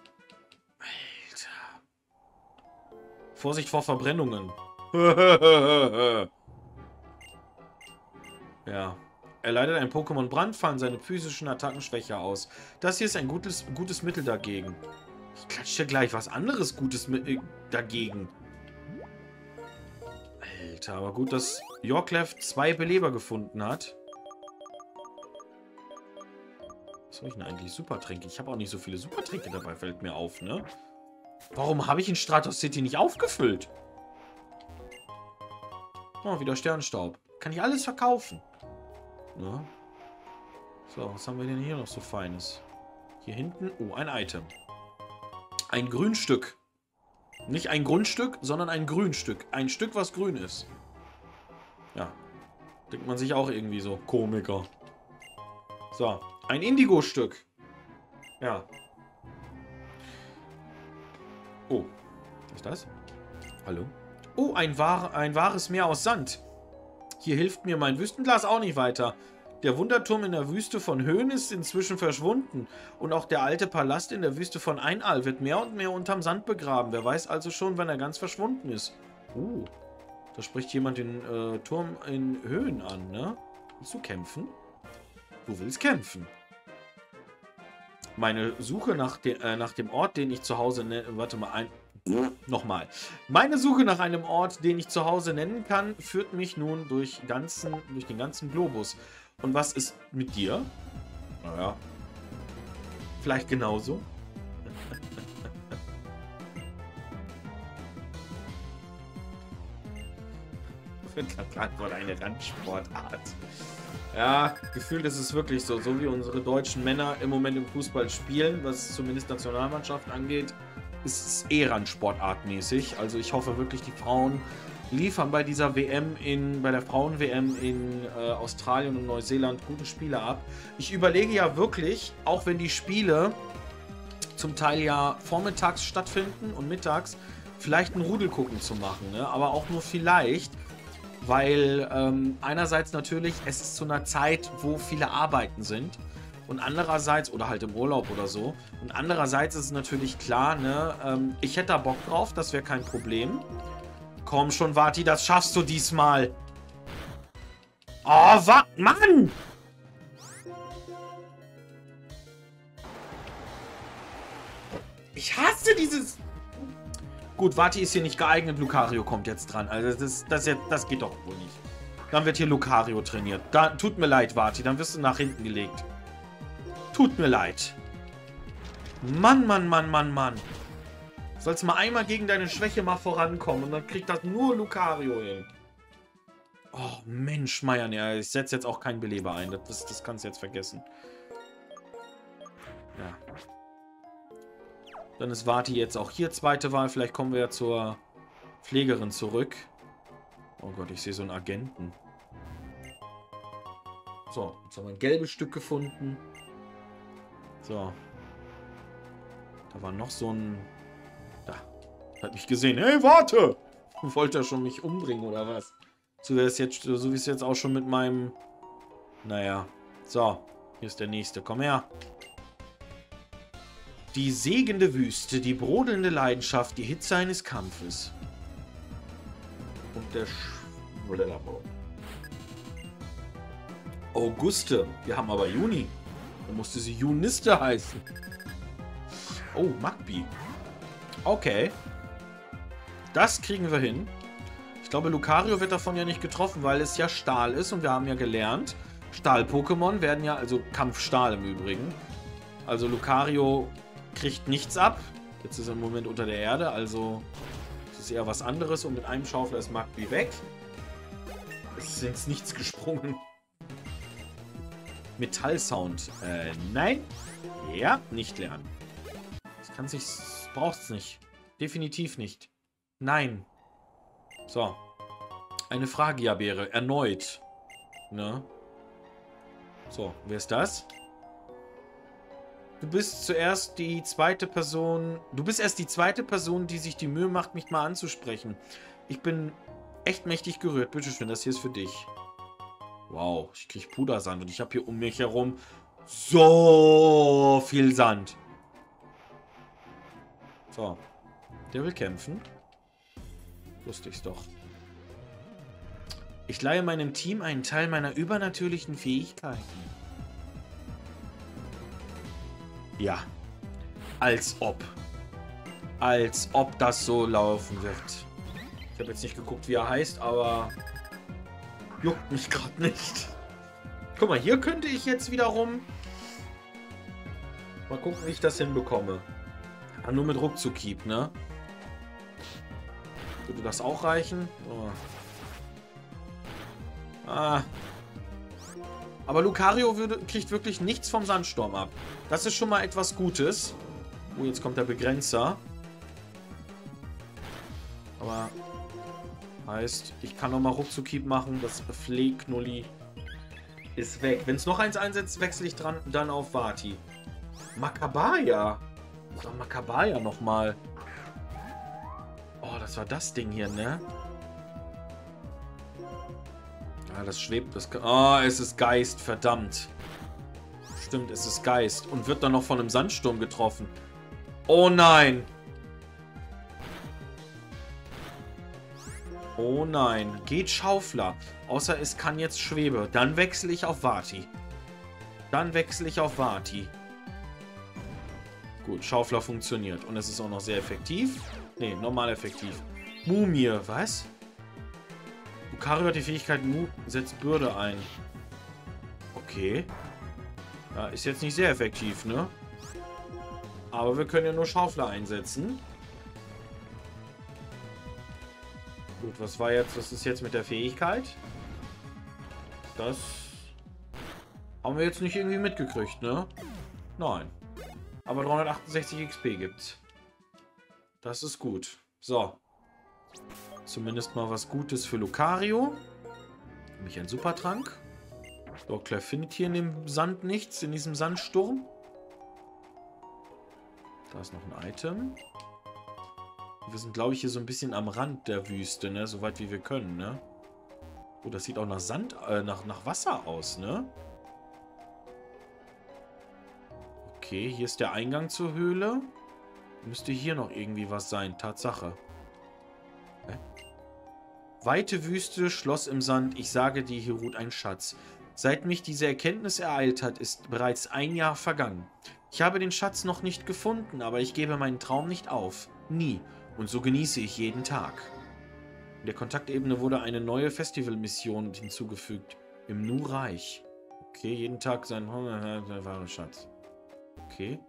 Vorsicht vor Verbrennungen. Ja. Er leitet ein Pokémon Brand, fallen seine physischen Attacken schwächer aus. Das hier ist ein gutes, gutes Mittel dagegen. Ich klatsche gleich was anderes Gutes mit, äh, dagegen. Alter, aber gut, dass Yorklef zwei Beleber gefunden hat. Was habe ich denn eigentlich? Supertränke. Ich habe auch nicht so viele Supertränke dabei, fällt mir auf, ne? Warum habe ich in Stratos City nicht aufgefüllt? Oh, wieder Sternstaub. Kann ich alles verkaufen. Ja. So, was haben wir denn hier noch so Feines? Hier hinten, oh, ein Item. Ein Grünstück. Nicht ein Grundstück, sondern ein Grünstück. Ein Stück, was grün ist. Ja. Denkt man sich auch irgendwie so. Komiker. So. Ein Indigo-Stück. Ja. Ist das? Hallo? Oh, ein, wahr, ein wahres Meer aus Sand. Hier hilft mir mein Wüstenglas auch nicht weiter. Der Wunderturm in der Wüste von Höhen ist inzwischen verschwunden. Und auch der alte Palast in der Wüste von Einal wird mehr und mehr unterm Sand begraben. Wer weiß also schon, wann er ganz verschwunden ist. Uh, da spricht jemand den äh, Turm in Höhen an, ne? Willst du kämpfen? Du willst kämpfen. Meine Suche nach, de äh, nach dem Ort, den ich zu Hause nenne... Warte mal, ein... Nochmal. Meine Suche nach einem Ort, den ich zu Hause nennen kann, führt mich nun durch, ganzen, durch den ganzen Globus. Und was ist mit dir? Naja. Vielleicht genauso. Antwort eine Randsportart. Ja, gefühlt ist es wirklich so. So wie unsere deutschen Männer im Moment im Fußball spielen, was zumindest Nationalmannschaft angeht, ist es eh Randsportartmäßig. Also ich hoffe wirklich, die Frauen liefern bei dieser WM in, bei der Frauen-WM in äh, Australien und Neuseeland gute Spiele ab. Ich überlege ja wirklich, auch wenn die Spiele zum Teil ja vormittags stattfinden und mittags, vielleicht ein Rudel gucken zu machen, ne? aber auch nur vielleicht, weil ähm, einerseits natürlich, es ist zu einer Zeit, wo viele Arbeiten sind und andererseits, oder halt im Urlaub oder so, und andererseits ist es natürlich klar, ne, ähm, ich hätte da Bock drauf, das wäre kein Problem. Komm schon, Vati, das schaffst du diesmal. Oh, wa Mann! Ich hasse dieses... Gut, Vati ist hier nicht geeignet. Lucario kommt jetzt dran. Also das, das, jetzt, das geht doch wohl nicht. Dann wird hier Lucario trainiert. Da, tut mir leid, Vati. Dann wirst du nach hinten gelegt. Tut mir leid. Mann, Mann, Mann, Mann, Mann. Sollst mal einmal gegen deine Schwäche mal vorankommen und dann kriegt das nur Lucario hin. Oh, Mensch, Meier, ja, ich setze jetzt auch keinen Beleber ein. Das, das kannst du jetzt vergessen. Ja. Dann ist Vati jetzt auch hier zweite Wahl. Vielleicht kommen wir ja zur Pflegerin zurück. Oh Gott, ich sehe so einen Agenten. So, jetzt haben wir ein gelbes Stück gefunden. So. Da war noch so ein hat mich gesehen. Hey, warte! Wollte er schon mich umbringen oder was? So, jetzt, so wie es jetzt auch schon mit meinem... Naja. So, hier ist der nächste. Komm her. Die segende Wüste, die brodelnde Leidenschaft, die Hitze eines Kampfes. Und der Sch Auguste. Wir haben aber Juni. Dann musste sie Juniste heißen. Oh, Magbi. Okay. Das kriegen wir hin. Ich glaube, Lucario wird davon ja nicht getroffen, weil es ja Stahl ist. Und wir haben ja gelernt, Stahl-Pokémon werden ja, also Kampfstahl im Übrigen. Also Lucario kriegt nichts ab. Jetzt ist er im Moment unter der Erde, also das ist eher was anderes. Und mit einem Schaufel ist Magby weg. Es ist ins Nichts gesprungen. Metallsound. Äh, nein. Ja, nicht lernen. Das kann sich... Braucht es nicht. Definitiv nicht. Nein. So. Eine Fragia-Beere. Erneut. Ne? So, wer ist das? Du bist zuerst die zweite Person... Du bist erst die zweite Person, die sich die Mühe macht, mich mal anzusprechen. Ich bin echt mächtig gerührt. Bitte schön, das hier ist für dich. Wow, ich krieg Pudersand und ich habe hier um mich herum so viel Sand. So. Der will kämpfen. Wusste ich's doch. Ich leihe meinem Team einen Teil meiner übernatürlichen Fähigkeiten. Ja. Als ob. Als ob das so laufen wird. Ich habe jetzt nicht geguckt, wie er heißt, aber juckt mich gerade nicht. Guck mal, hier könnte ich jetzt wiederum mal gucken, wie ich das hinbekomme. Ja, nur mit Ruckzuck-Keep, ne? Würde das auch reichen? Oh. Ah. Aber Lucario würde, kriegt wirklich nichts vom Sandsturm ab. Das ist schon mal etwas Gutes. Oh, jetzt kommt der Begrenzer. Aber heißt, ich kann nochmal Ruckzuckieb machen. Das Pflegknulli ist weg. Wenn es noch eins einsetzt, wechsle ich dran, dann auf Vati. Makabaya. Sag Makabaya nochmal. Oh, das war das Ding hier, ne? Ah, das schwebt. Das oh, es ist Geist, verdammt. Stimmt, es ist Geist. Und wird dann noch von einem Sandsturm getroffen. Oh nein. Oh nein. Geht Schaufler. Außer es kann jetzt Schwebe. Dann wechsle ich auf Vati. Dann wechsle ich auf Vati. Gut, Schaufler funktioniert. Und es ist auch noch sehr effektiv. Ne, normal effektiv. Mumie, was? Lucario hat die Fähigkeit Mu setzt Bürde ein. Okay. Ja, ist jetzt nicht sehr effektiv, ne? Aber wir können ja nur Schaufler einsetzen. Gut, was war jetzt, was ist jetzt mit der Fähigkeit? Das haben wir jetzt nicht irgendwie mitgekriegt, ne? Nein. Aber 368 XP gibt's. Das ist gut. So. Zumindest mal was Gutes für Lucario. Nämlich ein Supertrank. Dr. findet hier in dem Sand nichts, in diesem Sandsturm. Da ist noch ein Item. Wir sind, glaube ich, hier so ein bisschen am Rand der Wüste, ne? Soweit wie wir können, ne? Oh, das sieht auch nach Sand, äh, nach, nach Wasser aus, ne? Okay, hier ist der Eingang zur Höhle. Müsste hier noch irgendwie was sein. Tatsache. Hä? Weite Wüste, Schloss im Sand. Ich sage dir, hier ruht ein Schatz. Seit mich diese Erkenntnis ereilt hat, ist bereits ein Jahr vergangen. Ich habe den Schatz noch nicht gefunden, aber ich gebe meinen Traum nicht auf. Nie. Und so genieße ich jeden Tag. In der Kontaktebene wurde eine neue Festivalmission hinzugefügt. Im Nu-Reich. Okay, jeden Tag sein wahre Schatz. Okay.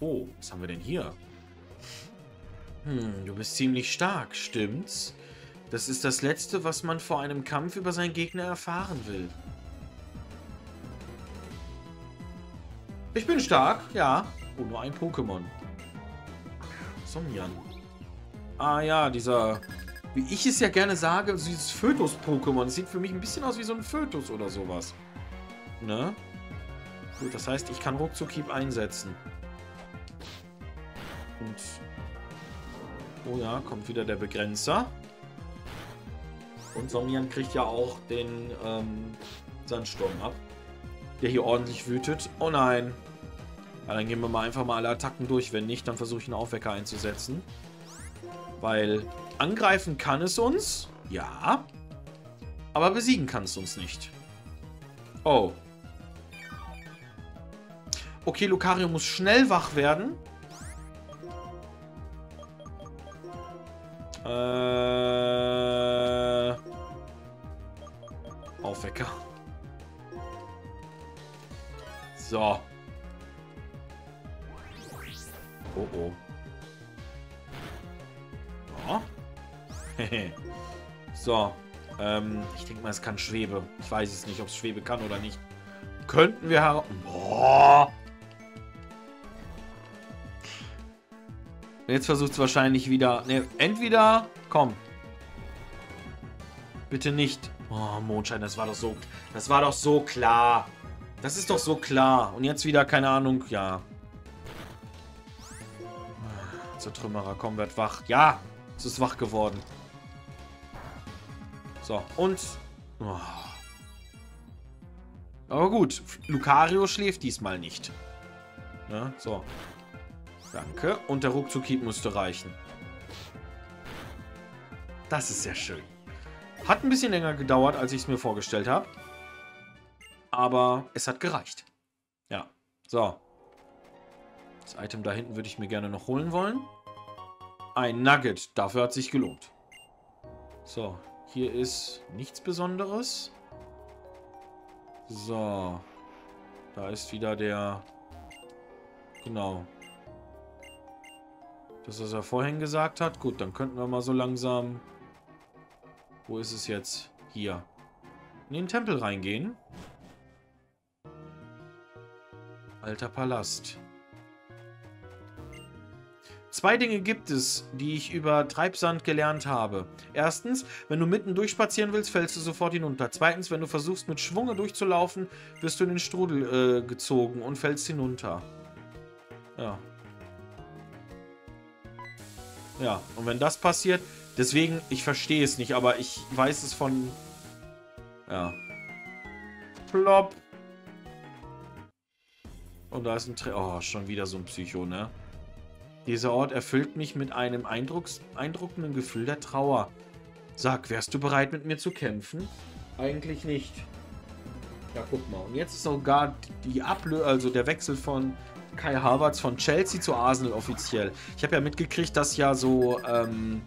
Oh, was haben wir denn hier? Hm, du bist ziemlich stark, stimmt's? Das ist das Letzte, was man vor einem Kampf über seinen Gegner erfahren will. Ich bin stark, ja. Oh, nur ein Pokémon. Somnian. Ah ja, dieser, wie ich es ja gerne sage, dieses Fötus-Pokémon. Das sieht für mich ein bisschen aus wie so ein Fötus oder sowas. Ne? Gut, das heißt, ich kann Ruckzuckieb einsetzen. Und... Oh ja, kommt wieder der Begrenzer. Und Somnian kriegt ja auch den ähm, Sandsturm ab. Der hier ordentlich wütet. Oh nein. Ja, dann gehen wir mal einfach mal alle Attacken durch. Wenn nicht, dann versuche ich einen Aufwecker einzusetzen. Weil angreifen kann es uns. Ja. Aber besiegen kann es uns nicht. Oh. Okay, Lucario muss schnell wach werden. Äh... Aufwecker. So. Oh oh. so. Ähm, ich denke mal, es kann Schwebe. Ich weiß es nicht, ob es Schwebe kann oder nicht. Könnten wir. Boah. Jetzt versucht es wahrscheinlich wieder... Ne, entweder... Komm. Bitte nicht. Oh, Mondschein, das war doch so... Das war doch so klar. Das ist doch so klar. Und jetzt wieder, keine Ahnung, ja. Zertrümmerer, komm, werd wach. Ja, es ist wach geworden. So, und... Oh. Aber gut, Lucario schläft diesmal nicht. Ja, so. Danke. Und der Ruckzuckieb müsste reichen. Das ist sehr schön. Hat ein bisschen länger gedauert, als ich es mir vorgestellt habe. Aber es hat gereicht. Ja. So. Das Item da hinten würde ich mir gerne noch holen wollen. Ein Nugget. Dafür hat sich gelohnt. So. Hier ist nichts Besonderes. So. Da ist wieder der... Genau. Das, was er vorhin gesagt hat. Gut, dann könnten wir mal so langsam... Wo ist es jetzt? Hier. in den Tempel reingehen. Alter Palast. Zwei Dinge gibt es, die ich über Treibsand gelernt habe. Erstens, wenn du mitten durchspazieren willst, fällst du sofort hinunter. Zweitens, wenn du versuchst mit Schwunge durchzulaufen, wirst du in den Strudel äh, gezogen und fällst hinunter. Ja. Ja, und wenn das passiert, deswegen, ich verstehe es nicht, aber ich weiß es von... Ja. Plopp. Und da ist ein... Tre oh, schon wieder so ein Psycho, ne? Dieser Ort erfüllt mich mit einem eindruckenden Gefühl der Trauer. Sag, wärst du bereit, mit mir zu kämpfen? Eigentlich nicht. Ja, guck mal. Und jetzt ist sogar die Ablö also der Wechsel von Kai Havertz von Chelsea zu Arsenal offiziell. Ich habe ja mitgekriegt, dass ja so, ähm,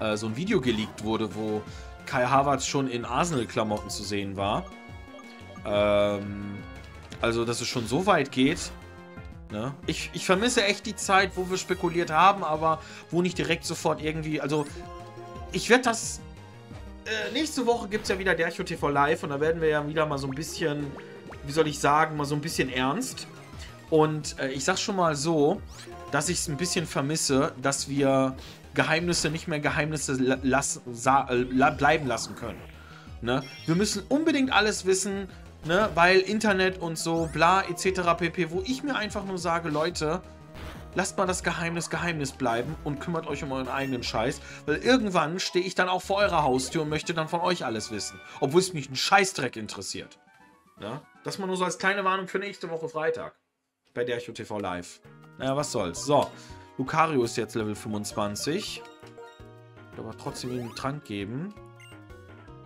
äh, so ein Video geleakt wurde, wo Kai Havertz schon in Arsenal-Klamotten zu sehen war. Ähm, also, dass es schon so weit geht, Ne? Ich, ich vermisse echt die Zeit, wo wir spekuliert haben, aber wo nicht direkt sofort irgendwie. Also, ich werde das. Äh, nächste Woche gibt es ja wieder Dercho TV Live und da werden wir ja wieder mal so ein bisschen, wie soll ich sagen, mal so ein bisschen ernst. Und äh, ich sag's schon mal so, dass ich es ein bisschen vermisse, dass wir Geheimnisse nicht mehr Geheimnisse lassen, äh, bleiben lassen können. Ne? Wir müssen unbedingt alles wissen ne, weil Internet und so, bla, etc. pp, wo ich mir einfach nur sage, Leute, lasst mal das Geheimnis Geheimnis bleiben und kümmert euch um euren eigenen Scheiß, weil irgendwann stehe ich dann auch vor eurer Haustür und möchte dann von euch alles wissen, obwohl es mich ein Scheißdreck interessiert. Ja? Das mal nur so als kleine Warnung für nächste Woche Freitag bei der TV Live. Naja, was soll's. So, Lucario ist jetzt Level 25. Aber trotzdem ihm einen Trank geben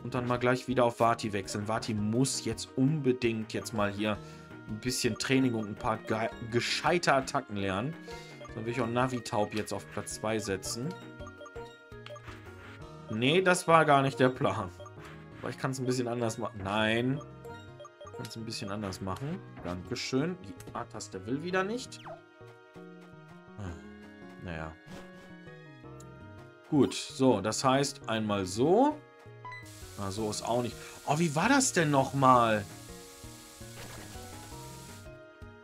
und dann mal gleich wieder auf Vati wechseln. Vati muss jetzt unbedingt jetzt mal hier ein bisschen Training und ein paar ge gescheite Attacken lernen. Dann will ich auch Navi-Taub jetzt auf Platz 2 setzen. Nee, das war gar nicht der Plan. Aber ich kann es ein bisschen anders machen. Nein. Ich kann es ein bisschen anders machen. Dankeschön. Die A-Taste will wieder nicht. Hm. Naja. Gut, so, das heißt einmal so. Na, so ist auch nicht. Oh, wie war das denn nochmal?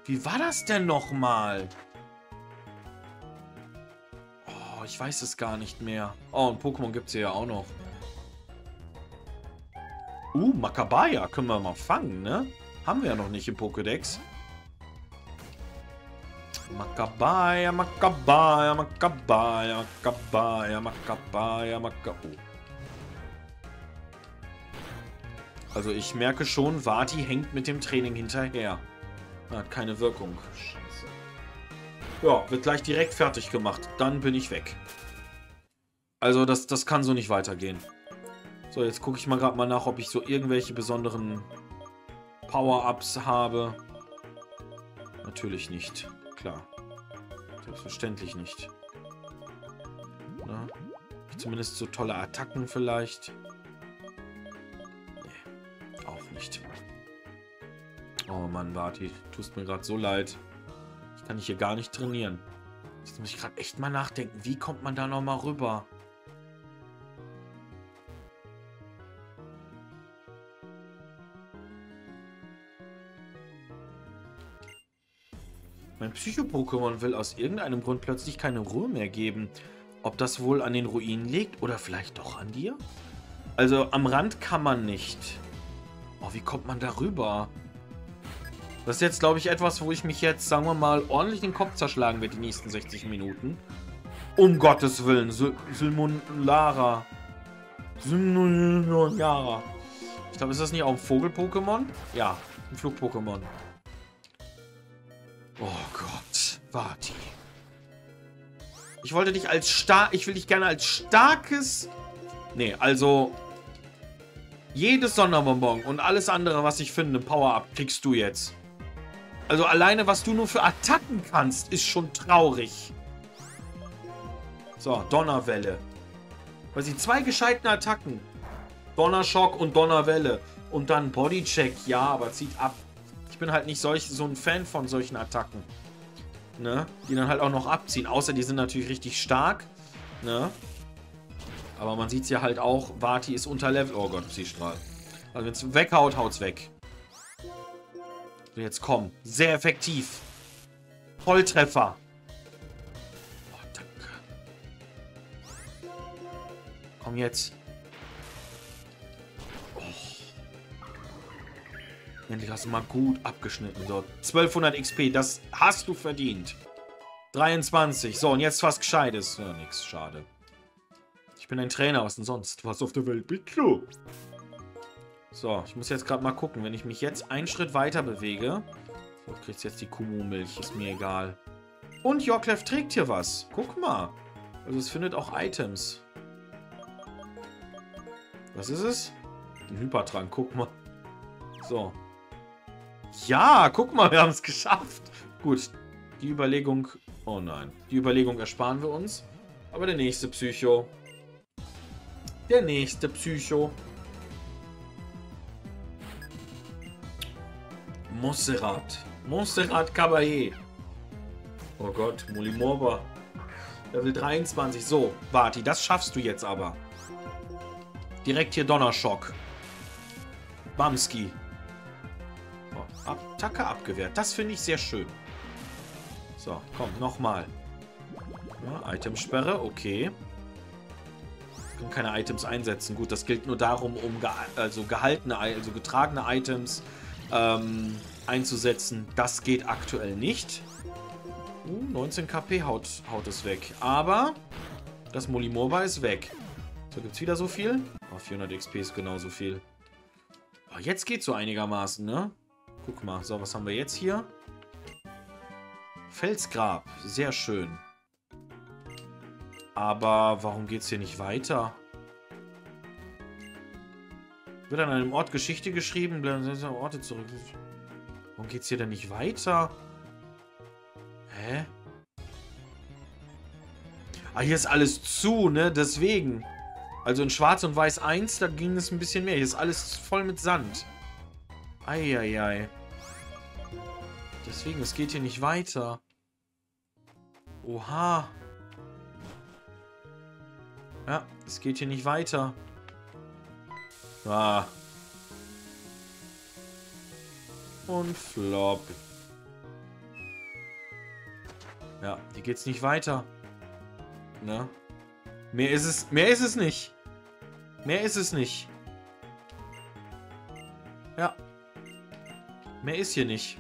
Wie war das denn nochmal? Oh, ich weiß es gar nicht mehr. Oh, und Pokémon gibt es hier ja auch noch. Uh, Makabaya können wir mal fangen, ne? Haben wir ja noch nicht im Pokédex. Makabaya, Makabaya, Makabaya, Makabaya, Makabaya, Makabaya. Oh. Also ich merke schon, Vati hängt mit dem Training hinterher. Hat keine Wirkung. Scheiße. Ja, wird gleich direkt fertig gemacht. Dann bin ich weg. Also das, das kann so nicht weitergehen. So, jetzt gucke ich mal gerade mal nach, ob ich so irgendwelche besonderen Power-Ups habe. Natürlich nicht. Klar. Selbstverständlich nicht. Na? Zumindest so tolle Attacken vielleicht. Nicht. Oh Mann, Vati, tust mir gerade so leid. Ich kann dich hier gar nicht trainieren. Jetzt muss ich gerade echt mal nachdenken. Wie kommt man da nochmal rüber? Mein Psycho-Pokémon will aus irgendeinem Grund plötzlich keine Ruhe mehr geben. Ob das wohl an den Ruinen liegt oder vielleicht doch an dir? Also am Rand kann man nicht. Oh, wie kommt man darüber? Das ist jetzt, glaube ich, etwas, wo ich mich jetzt, sagen wir mal, ordentlich den Kopf zerschlagen werde die nächsten 60 Minuten. Um Gottes Willen. Lara. Lara. Ich glaube, ist das nicht auch ein Vogel-Pokémon? Ja, ein Flug-Pokémon. Oh Gott. Warte. Ich wollte dich als stark... Ich will dich gerne als starkes... Nee, also jedes Sonderbonbon und alles andere, was ich finde, Power-Up, kriegst du jetzt. Also alleine, was du nur für Attacken kannst, ist schon traurig. So, Donnerwelle. Weil sie zwei gescheiten Attacken. Donnerschock und Donnerwelle. Und dann Bodycheck, ja, aber zieht ab. Ich bin halt nicht solch, so ein Fan von solchen Attacken. Ne? Die dann halt auch noch abziehen. Außer die sind natürlich richtig stark. Ne? Aber man sieht es ja halt auch, Vati ist unter Level. Oh Gott, Psystrahl. Also wenn es weghaut, haut's weg. So, jetzt komm. Sehr effektiv. Volltreffer. Oh, danke. Komm jetzt. Oh. Endlich hast du mal gut abgeschnitten. So, 1200 XP, das hast du verdient. 23. So, und jetzt was Gescheites. Ja, nix, schade. Bin ein Trainer, was denn sonst? Was auf der Welt bist du? So, ich muss jetzt gerade mal gucken. Wenn ich mich jetzt einen Schritt weiter bewege... So, kriegst jetzt die Kumu-Milch, ist mir egal. Und Jorklef trägt hier was. Guck mal. Also es findet auch Items. Was ist es? Ein Hypertrank, guck mal. So. Ja, guck mal, wir haben es geschafft. Gut, die Überlegung... Oh nein. Die Überlegung ersparen wir uns. Aber der nächste Psycho. Der nächste Psycho. Montserrat. Montserrat Caballé. Oh Gott, Mulimorba. Level 23. So, Barty, das schaffst du jetzt aber. Direkt hier Donnerschock. Bamski. Oh, Attacke abgewehrt. Das finde ich sehr schön. So, komm, nochmal. Ja, Itemsperre, okay. Kann keine Items einsetzen. Gut, das gilt nur darum, um ge also gehaltene, also getragene Items ähm, einzusetzen. Das geht aktuell nicht. Uh, 19 KP haut, haut es weg. Aber das Molimorba ist weg. So, gibt es wieder so viel? Oh, 400 XP ist genauso viel. Oh, jetzt geht so einigermaßen, ne? Guck mal. So, was haben wir jetzt hier? Felsgrab. Sehr schön. Aber warum geht es hier nicht weiter? Wird an einem Ort Geschichte geschrieben, bleiben Orte zurück. Warum geht's hier denn nicht weiter? Hä? Ah, hier ist alles zu, ne? Deswegen. Also in Schwarz und Weiß 1, da ging es ein bisschen mehr. Hier ist alles voll mit Sand. Eieiei. Deswegen, es geht hier nicht weiter. Oha. Ja, es geht hier nicht weiter. Ah. Und flop. Ja, hier geht's nicht weiter. Ne? Mehr ist es, mehr ist es nicht. Mehr ist es nicht. Ja. Mehr ist hier nicht.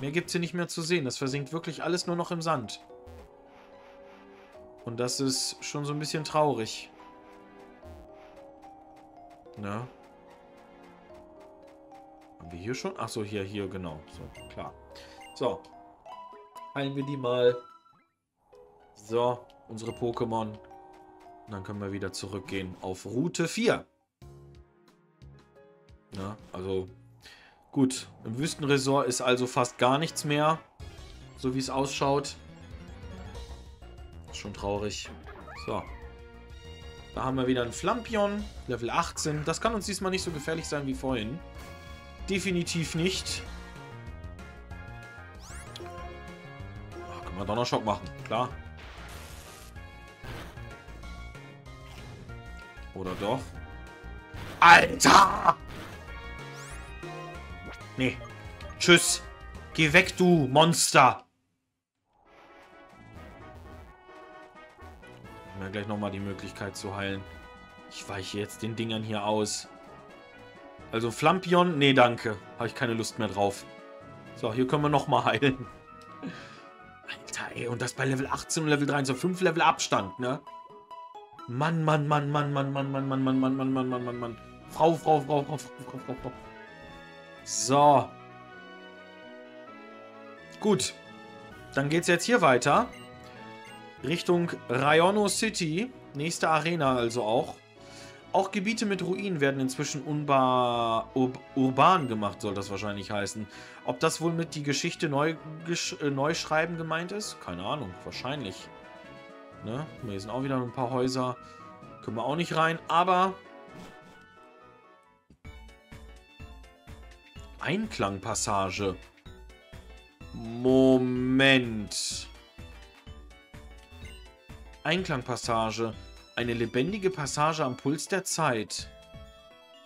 Mehr gibt's hier nicht mehr zu sehen. Das versinkt wirklich alles nur noch im Sand. Und das ist schon so ein bisschen traurig. Ne? Haben wir hier schon? Achso, hier, hier, genau. So, klar. So. Heilen wir die mal. So, unsere Pokémon. Und dann können wir wieder zurückgehen auf Route 4. Ja, also gut. Im Wüstenresort ist also fast gar nichts mehr. So wie es ausschaut. Schon traurig. So. Da haben wir wieder ein Flampion. Level 18. Das kann uns diesmal nicht so gefährlich sein wie vorhin. Definitiv nicht. Oh, können wir Donnerschock machen, klar. Oder doch? Alter! Nee. Tschüss. Geh weg, du Monster. Wir gleich nochmal die Möglichkeit zu heilen. Ich weiche jetzt den Dingern hier aus. Also Flampion, nee, danke. Habe ich keine Lust mehr drauf. So, hier können wir nochmal heilen. Alter, ey, und das bei Level 18 und Level 3, so 5 Level Abstand, ne? Mann, Mann, Mann, Mann, Mann, Mann, Mann, Mann, Mann, Mann, Mann, Mann, Mann, Mann, Mann. Frau, Frau, Frau, Frau, Frau, Frau, Frau, Frau. So. Gut. Dann geht's jetzt hier weiter. Richtung Rayono City. Nächste Arena also auch. Auch Gebiete mit Ruinen werden inzwischen unbar, ur, urban gemacht, soll das wahrscheinlich heißen. Ob das wohl mit die Geschichte neu, gesch, äh, neu schreiben gemeint ist? Keine Ahnung, wahrscheinlich. Ne? Hier sind auch wieder ein paar Häuser. Können wir auch nicht rein, aber... Einklangpassage. Moment. Einklangpassage. Eine lebendige Passage am Puls der Zeit.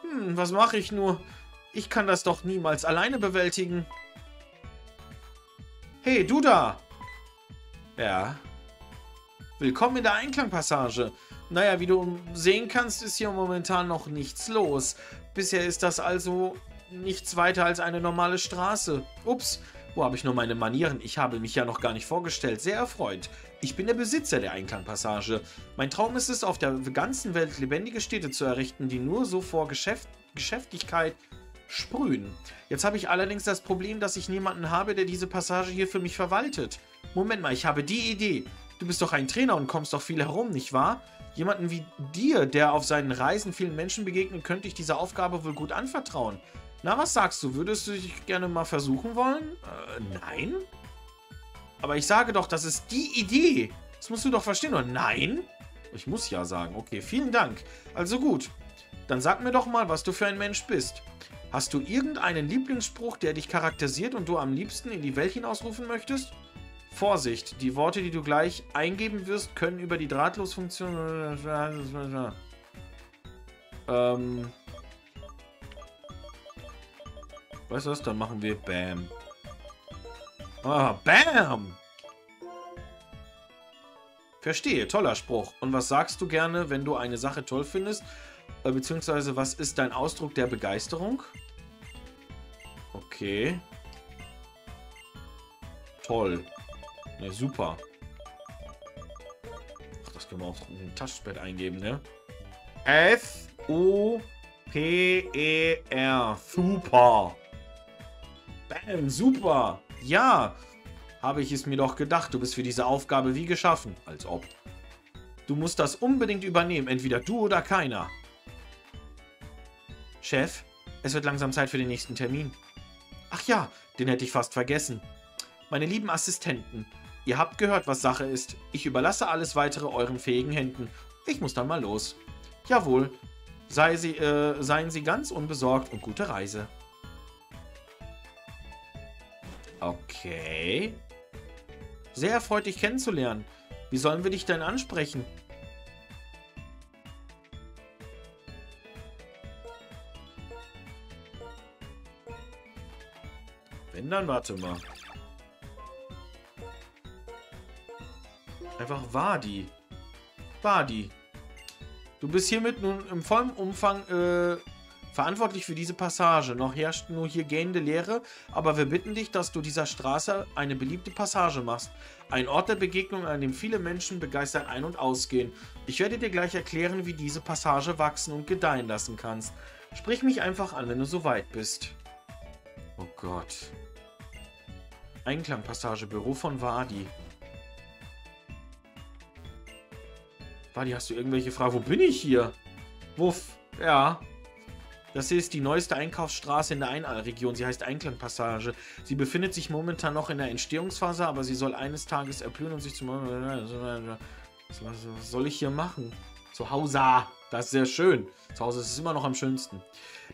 Hm, was mache ich nur? Ich kann das doch niemals alleine bewältigen. Hey, du da! Ja. Willkommen in der Einklangpassage. Naja, wie du sehen kannst, ist hier momentan noch nichts los. Bisher ist das also nichts weiter als eine normale Straße. Ups, wo habe ich nur meine Manieren? Ich habe mich ja noch gar nicht vorgestellt. Sehr erfreut. Ich bin der Besitzer der Einklangpassage. Mein Traum ist es, auf der ganzen Welt lebendige Städte zu errichten, die nur so vor Geschäft Geschäftigkeit sprühen. Jetzt habe ich allerdings das Problem, dass ich niemanden habe, der diese Passage hier für mich verwaltet. Moment mal, ich habe die Idee. Du bist doch ein Trainer und kommst doch viel herum, nicht wahr? Jemanden wie dir, der auf seinen Reisen vielen Menschen begegnet, könnte ich diese Aufgabe wohl gut anvertrauen. Na, was sagst du? Würdest du dich gerne mal versuchen wollen? Äh, nein? Aber ich sage doch, das ist die Idee. Das musst du doch verstehen, oder? Nein? Ich muss ja sagen. Okay, vielen Dank. Also gut. Dann sag mir doch mal, was du für ein Mensch bist. Hast du irgendeinen Lieblingsspruch, der dich charakterisiert und du am liebsten in die Welt hinausrufen möchtest? Vorsicht, die Worte, die du gleich eingeben wirst, können über die Drahtlosfunktion... Ähm... Weißt du was? Dann machen wir Bam. Ah, Bam! Verstehe, toller Spruch. Und was sagst du gerne, wenn du eine Sache toll findest? Äh, beziehungsweise, was ist dein Ausdruck der Begeisterung? Okay. Toll. Ne, super. Ach, das können wir auch in den Taschenbett eingeben, ne? F-U-P-E-R. Super. Bam, super. Ja, habe ich es mir doch gedacht. Du bist für diese Aufgabe wie geschaffen. Als ob. Du musst das unbedingt übernehmen. Entweder du oder keiner. Chef, es wird langsam Zeit für den nächsten Termin. Ach ja, den hätte ich fast vergessen. Meine lieben Assistenten, ihr habt gehört, was Sache ist. Ich überlasse alles weitere euren fähigen Händen. Ich muss dann mal los. Jawohl. Sei sie, äh, seien Sie ganz unbesorgt und gute Reise. Okay. Sehr erfreut, dich kennenzulernen. Wie sollen wir dich denn ansprechen? Wenn, dann warte mal. Einfach Wadi. Wadi. Du bist hiermit nun im vollen Umfang äh, verantwortlich für diese Passage. Noch herrscht nur hier gähnende Leere, aber wir bitten dich, dass du dieser Straße eine beliebte Passage machst. Ein Ort der Begegnung, an dem viele Menschen begeistert ein- und ausgehen. Ich werde dir gleich erklären, wie diese Passage wachsen und gedeihen lassen kannst. Sprich mich einfach an, wenn du soweit bist. Oh Gott. Einklangpassage, Büro von Wadi. Wadi, hast du irgendwelche Fragen? Wo bin ich hier? Wuff. Ja, das hier ist die neueste Einkaufsstraße in der Einalregion. Sie heißt Einklangpassage. Sie befindet sich momentan noch in der Entstehungsphase, aber sie soll eines Tages erblühen und sich zum... Was soll ich hier machen? Zu Hause. Das ist sehr schön. Zu Hause ist es immer noch am schönsten.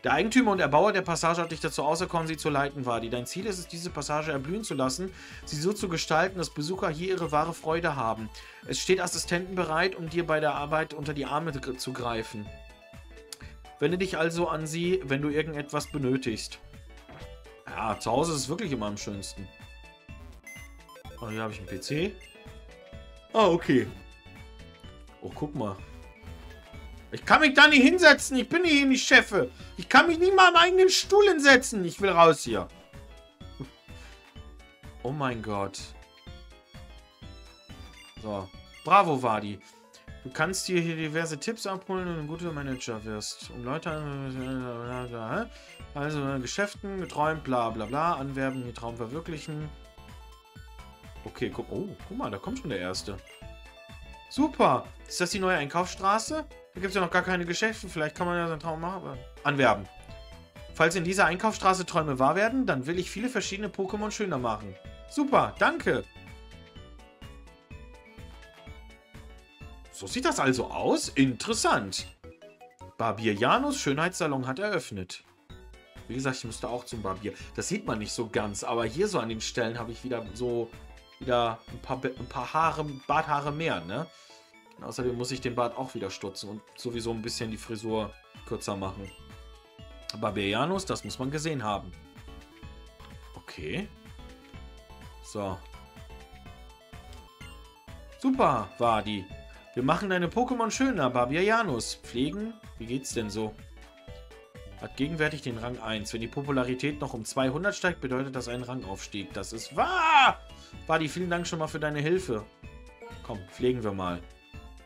Der Eigentümer und Erbauer der Passage hat dich dazu auserkoren, sie zu leiten, Wadi. Dein Ziel ist es, diese Passage erblühen zu lassen, sie so zu gestalten, dass Besucher hier ihre wahre Freude haben. Es steht Assistenten bereit, um dir bei der Arbeit unter die Arme zu greifen. Wende dich also an sie, wenn du irgendetwas benötigst. Ja, zu Hause ist es wirklich immer am schönsten. Oh, hier habe ich einen PC. Ah, okay. Oh, guck mal. Ich kann mich da nicht hinsetzen. Ich bin hier nicht Chefe. Ich kann mich nicht mal am eigenen Stuhl hinsetzen. Ich will raus hier. Oh mein Gott. So. Bravo, Wadi. Du kannst dir hier diverse Tipps abholen und ein guter Manager wirst. Um Leute also Geschäften, geträumt, bla bla bla, anwerben, den Traum verwirklichen. Okay, guck, oh, guck mal, da kommt schon der erste. Super! Ist das die neue Einkaufsstraße? Da gibt es ja noch gar keine Geschäfte, vielleicht kann man ja seinen Traum machen. Anwerben. Falls in dieser Einkaufsstraße Träume wahr werden, dann will ich viele verschiedene Pokémon schöner machen. Super, danke! So sieht das also aus. Interessant. Barbier Janus Schönheitssalon hat eröffnet. Wie gesagt, ich müsste auch zum Barbier. Das sieht man nicht so ganz, aber hier so an den Stellen habe ich wieder so wieder ein paar, ein paar Haare, Barthaare mehr, ne? Und außerdem muss ich den Bart auch wieder stutzen und sowieso ein bisschen die Frisur kürzer machen. Barbarianus, das muss man gesehen haben. Okay. So. Super, Wadi. Wir machen deine Pokémon schöner, Barbianus. Pflegen? Wie geht's denn so? Hat gegenwärtig den Rang 1. Wenn die Popularität noch um 200 steigt, bedeutet das einen Rangaufstieg. Das ist wahr! Wadi, vielen Dank schon mal für deine Hilfe. Komm, pflegen wir mal.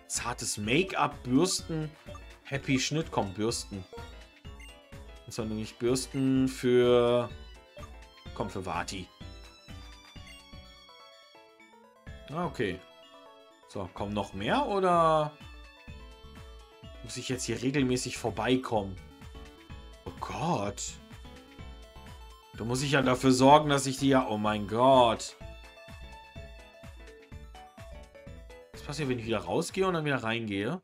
Zartes Make-up, Bürsten. Happy Schnitt. Komm, Bürsten. Das soll nämlich Bürsten für... Komm, für Vati. Ah, okay. So, kommen noch mehr oder muss ich jetzt hier regelmäßig vorbeikommen? Oh Gott. Da muss ich ja dafür sorgen, dass ich die ja... Oh mein Gott. Was passiert, wenn ich wieder rausgehe und dann wieder reingehe?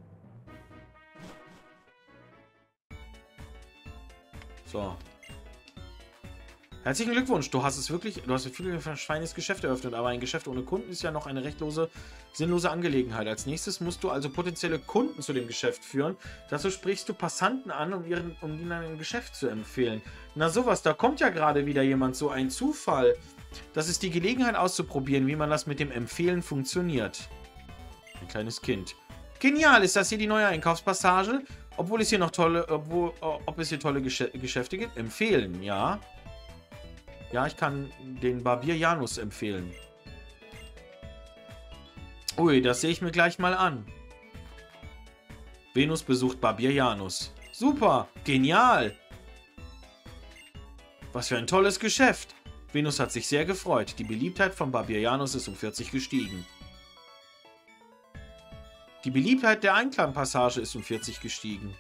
So. Herzlichen Glückwunsch, du hast es wirklich, du hast ein viel feines Geschäft eröffnet, aber ein Geschäft ohne Kunden ist ja noch eine recht lose, sinnlose Angelegenheit. Als nächstes musst du also potenzielle Kunden zu dem Geschäft führen. Dazu sprichst du Passanten an, um, ihren, um ihnen ein Geschäft zu empfehlen. Na sowas, da kommt ja gerade wieder jemand, so ein Zufall. Das ist die Gelegenheit auszuprobieren, wie man das mit dem Empfehlen funktioniert. Ein kleines Kind. Genial, ist das hier die neue Einkaufspassage? Obwohl es hier noch tolle, obwohl, ob es hier tolle Geschäfte gibt? Empfehlen, ja. Ja, ich kann den Barbier Janus empfehlen. Ui, das sehe ich mir gleich mal an. Venus besucht Barbier Janus. Super, genial. Was für ein tolles Geschäft. Venus hat sich sehr gefreut. Die Beliebtheit von Barbier Janus ist um 40 gestiegen. Die Beliebtheit der Einklangpassage ist um 40 gestiegen.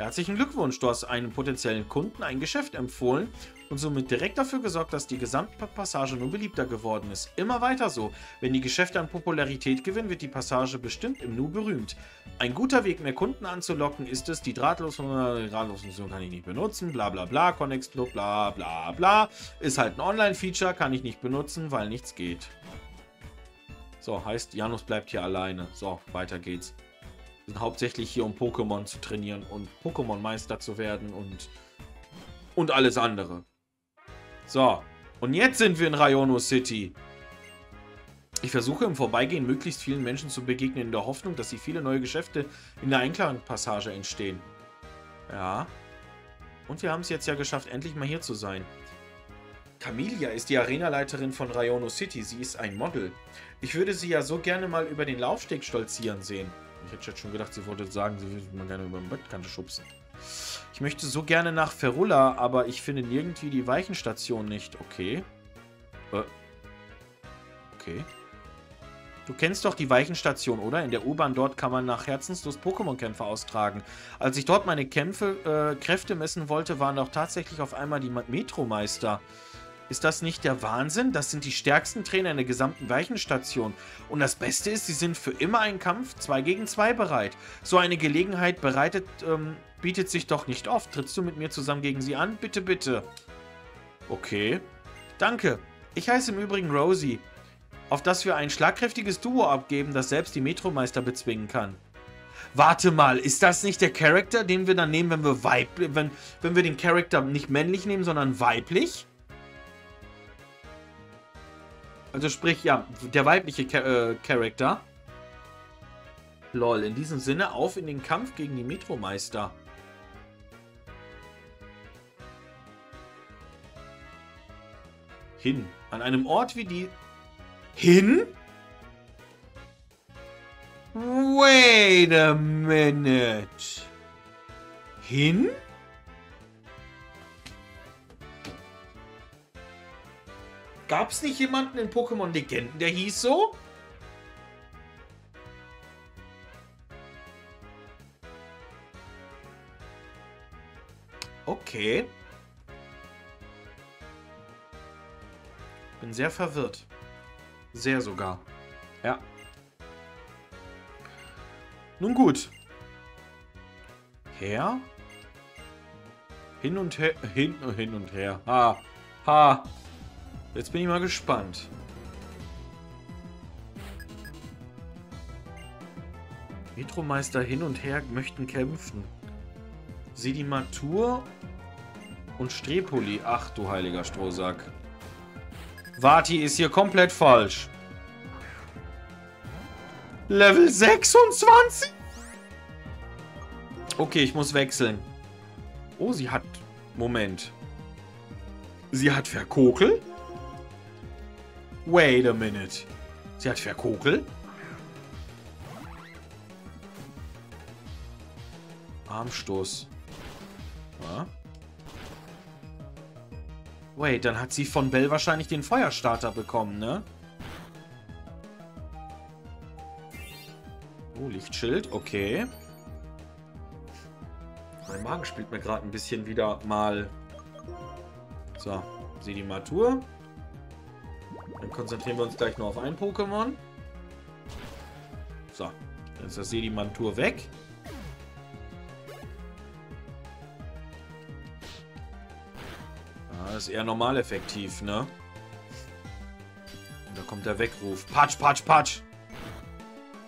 Herzlichen Glückwunsch, du hast einem potenziellen Kunden ein Geschäft empfohlen und somit direkt dafür gesorgt, dass die Gesamtpassage nur beliebter geworden ist. Immer weiter so. Wenn die Geschäfte an Popularität gewinnen, wird die Passage bestimmt im Nu berühmt. Ein guter Weg, mehr Kunden anzulocken, ist es, die drahtlosen, äh, drahtlosen kann ich nicht benutzen, bla bla bla, Connex Club, bla bla bla. Ist halt ein Online-Feature, kann ich nicht benutzen, weil nichts geht. So, heißt, Janus bleibt hier alleine. So, weiter geht's sind hauptsächlich hier, um Pokémon zu trainieren und Pokémon-Meister zu werden und, und alles andere. So, und jetzt sind wir in Rayono City. Ich versuche im Vorbeigehen möglichst vielen Menschen zu begegnen, in der Hoffnung, dass sie viele neue Geschäfte in der Einklangpassage entstehen. Ja. Und wir haben es jetzt ja geschafft, endlich mal hier zu sein. Camilia ist die Arenaleiterin von Rayono City. Sie ist ein Model. Ich würde sie ja so gerne mal über den Laufsteg stolzieren sehen. Ich hätte schon gedacht, sie wollte sagen, sie würde mal gerne über die Bettkante schubsen. Ich möchte so gerne nach Ferulla, aber ich finde nirgendwie die Weichenstation nicht. Okay. Äh. Okay. Du kennst doch die Weichenstation, oder? In der U-Bahn dort kann man nach Herzenslust Pokémon-Kämpfe austragen. Als ich dort meine Kämpfe, äh, Kräfte messen wollte, waren doch tatsächlich auf einmal die Metromeister. Ist das nicht der Wahnsinn? Das sind die stärksten Trainer in der gesamten Weichenstation. Und das Beste ist, sie sind für immer einen Kampf 2 gegen 2 bereit. So eine Gelegenheit bereitet, ähm, bietet sich doch nicht oft. Trittst du mit mir zusammen gegen sie an? Bitte, bitte. Okay. Danke. Ich heiße im Übrigen Rosie. Auf dass wir ein schlagkräftiges Duo abgeben, das selbst die Metromeister bezwingen kann. Warte mal, ist das nicht der Charakter, den wir dann nehmen, wenn wir weiblich, wenn, wenn wir den Charakter nicht männlich nehmen, sondern weiblich? Also sprich, ja, der weibliche Char äh, Charakter. Lol, in diesem Sinne auf in den Kampf gegen die Metromeister. Hin. An einem Ort wie die... Hin? Wait a minute. Hin? Gab es nicht jemanden in Pokémon Legenden, der hieß so? Okay. Bin sehr verwirrt. Sehr sogar. Ja. Nun gut. Her? Hin und her. Hin, hin und her. Ha. Ha. Jetzt bin ich mal gespannt. Metromeister hin und her möchten kämpfen. Sedimatur und Strepoli. Ach du heiliger Strohsack. Vati ist hier komplett falsch. Level 26? Okay, ich muss wechseln. Oh, sie hat... Moment. Sie hat Verkokel? Wait a minute. Sie hat Verkokel? Armstoß. Ja. Wait, dann hat sie von Bell wahrscheinlich den Feuerstarter bekommen, ne? Oh, Lichtschild, okay. Mein Magen spielt mir gerade ein bisschen wieder mal. So, Sedimatur. Dann konzentrieren wir uns gleich nur auf ein Pokémon. So, dann ist das Sedimatur weg. Das ist eher normal effektiv, ne? Und da kommt der Weckruf. Patsch, patsch, patsch.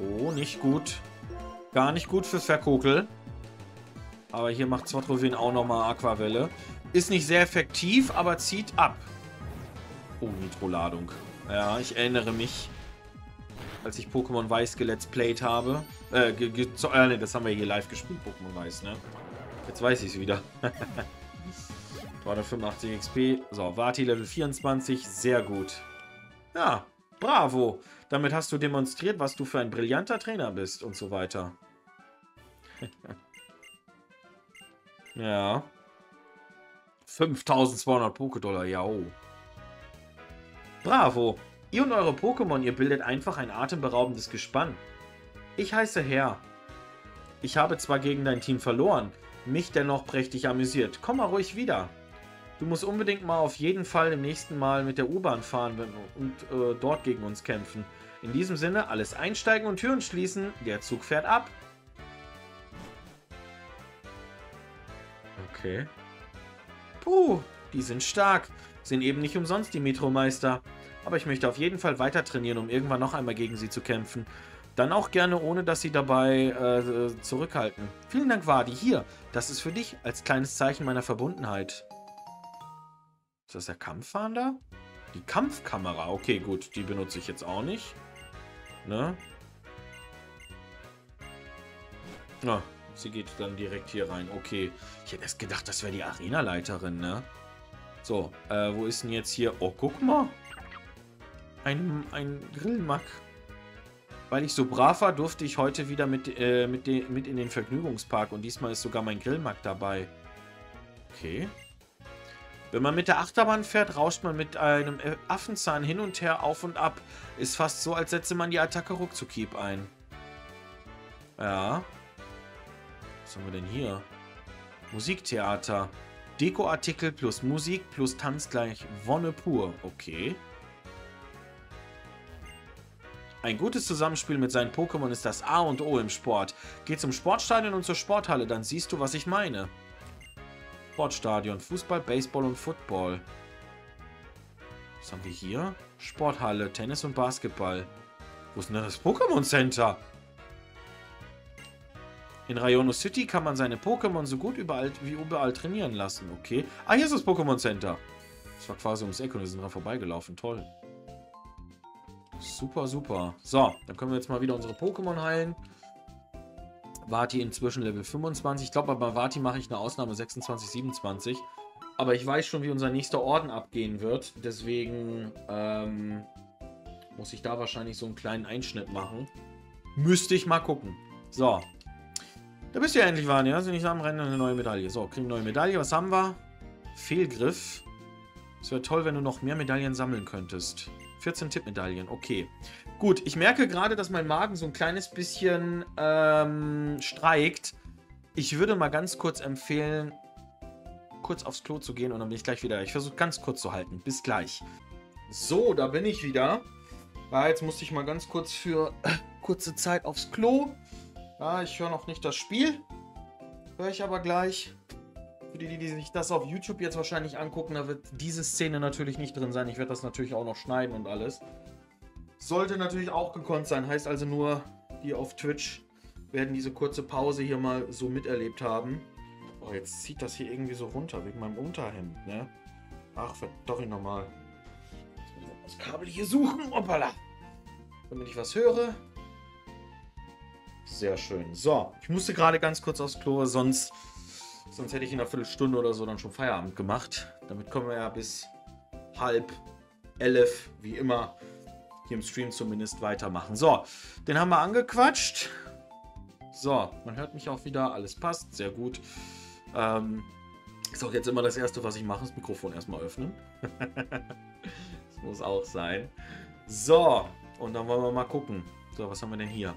Oh, nicht gut. Gar nicht gut fürs Verkokel. Aber hier macht Zwotrovin auch nochmal Aquavelle. Ist nicht sehr effektiv, aber zieht ab. Oh, Nitroladung. Ja, ich erinnere mich, als ich Pokémon Weiß gelet's played habe. Äh, äh, ne, das haben wir hier live gespielt, Pokémon Weiß, ne? Jetzt weiß ich es wieder. 385 XP. So, Vati Level 24. Sehr gut. Ja, bravo. Damit hast du demonstriert, was du für ein brillanter Trainer bist und so weiter. ja. 5200 Pokédollar, ja. Oh. Bravo. Ihr und eure Pokémon, ihr bildet einfach ein atemberaubendes Gespann. Ich heiße Herr. Ich habe zwar gegen dein Team verloren, mich dennoch prächtig amüsiert. Komm mal ruhig wieder. Du musst unbedingt mal auf jeden Fall im nächsten Mal mit der U-Bahn fahren und äh, dort gegen uns kämpfen. In diesem Sinne, alles einsteigen und Türen schließen. Der Zug fährt ab. Okay. Puh, die sind stark. Sind eben nicht umsonst die Metromeister. Aber ich möchte auf jeden Fall weiter trainieren, um irgendwann noch einmal gegen sie zu kämpfen. Dann auch gerne, ohne dass sie dabei äh, zurückhalten. Vielen Dank, Wadi. Hier, das ist für dich als kleines Zeichen meiner Verbundenheit. Ist das der Kampffahnder? Die Kampfkamera. Okay, gut. Die benutze ich jetzt auch nicht. Ne? Na, sie geht dann direkt hier rein. Okay. Ich hätte erst gedacht, das wäre die Arenaleiterin, ne? So, äh, wo ist denn jetzt hier... Oh, guck mal. Ein, ein Grillmack. Weil ich so brav war, durfte ich heute wieder mit, äh, mit, mit in den Vergnügungspark. Und diesmal ist sogar mein Grillmack dabei. Okay. Wenn man mit der Achterbahn fährt, rauscht man mit einem Affenzahn hin und her auf und ab. Ist fast so, als setze man die Attacke Ruckzuckieb ein. Ja. Was haben wir denn hier? Musiktheater. Dekoartikel plus Musik plus Tanz gleich Wonne pur. Okay. Ein gutes Zusammenspiel mit seinen Pokémon ist das A und O im Sport. Geh zum Sportstadion und zur Sporthalle, dann siehst du, was ich meine. Sportstadion. Fußball, Baseball und Football. Was haben wir hier? Sporthalle, Tennis und Basketball. Wo ist denn das Pokémon Center? In Rayono City kann man seine Pokémon so gut überall wie überall trainieren lassen. Okay. Ah, hier ist das Pokémon Center. Das war quasi ums Eck und wir sind dran vorbeigelaufen. Toll. Super, super. So, dann können wir jetzt mal wieder unsere Pokémon heilen. Vati inzwischen Level 25. Ich glaube, bei Vati mache ich eine Ausnahme 26, 27. Aber ich weiß schon, wie unser nächster Orden abgehen wird. Deswegen ähm, muss ich da wahrscheinlich so einen kleinen Einschnitt machen. Müsste ich mal gucken. So. Da bist du ja endlich, Vani. Also nicht am Rennen eine neue Medaille. So, kriegen neue Medaille. Was haben wir? Fehlgriff. Es wäre toll, wenn du noch mehr Medaillen sammeln könntest. 14 Tippmedaillen, okay. Gut, ich merke gerade, dass mein Magen so ein kleines bisschen ähm, streikt. Ich würde mal ganz kurz empfehlen, kurz aufs Klo zu gehen und dann bin ich gleich wieder. Ich versuche ganz kurz zu halten. Bis gleich. So, da bin ich wieder. Ja, jetzt musste ich mal ganz kurz für äh, kurze Zeit aufs Klo. Ja, ich höre noch nicht das Spiel. Höre ich aber gleich. Für die, die sich das auf YouTube jetzt wahrscheinlich angucken, da wird diese Szene natürlich nicht drin sein. Ich werde das natürlich auch noch schneiden und alles. Sollte natürlich auch gekonnt sein. Heißt also nur, die auf Twitch werden diese kurze Pause hier mal so miterlebt haben. Oh, jetzt zieht das hier irgendwie so runter, wegen meinem Unterhemd, ne? Ach, verdammt nochmal. Das Kabel hier suchen. Hoppala. Damit ich was höre. Sehr schön. So, ich musste gerade ganz kurz aufs Klo, sonst, sonst hätte ich in einer Viertelstunde oder so dann schon Feierabend gemacht. Damit kommen wir ja bis halb elf, wie immer, hier im Stream zumindest weitermachen. So, den haben wir angequatscht. So, man hört mich auch wieder, alles passt, sehr gut. Ähm, ist auch jetzt immer das Erste, was ich mache, das Mikrofon erstmal öffnen. das muss auch sein. So, und dann wollen wir mal gucken. So, was haben wir denn hier?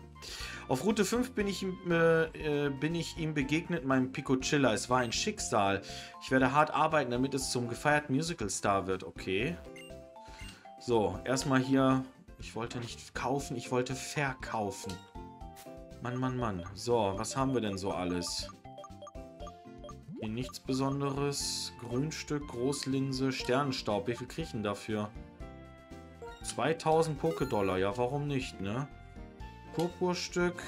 Auf Route 5 bin ich, äh, äh, bin ich ihm begegnet, meinem Pico Chiller. Es war ein Schicksal. Ich werde hart arbeiten, damit es zum gefeierten Musical-Star wird. Okay. So, erstmal hier. Ich wollte nicht kaufen, ich wollte verkaufen. Mann, Mann, Mann. So, was haben wir denn so alles? Hier nichts Besonderes. Grünstück, Großlinse, Sternenstaub. Wie viel kriege ich denn dafür? 2000 Pokédollar. Ja, warum nicht, ne? Purpurstück.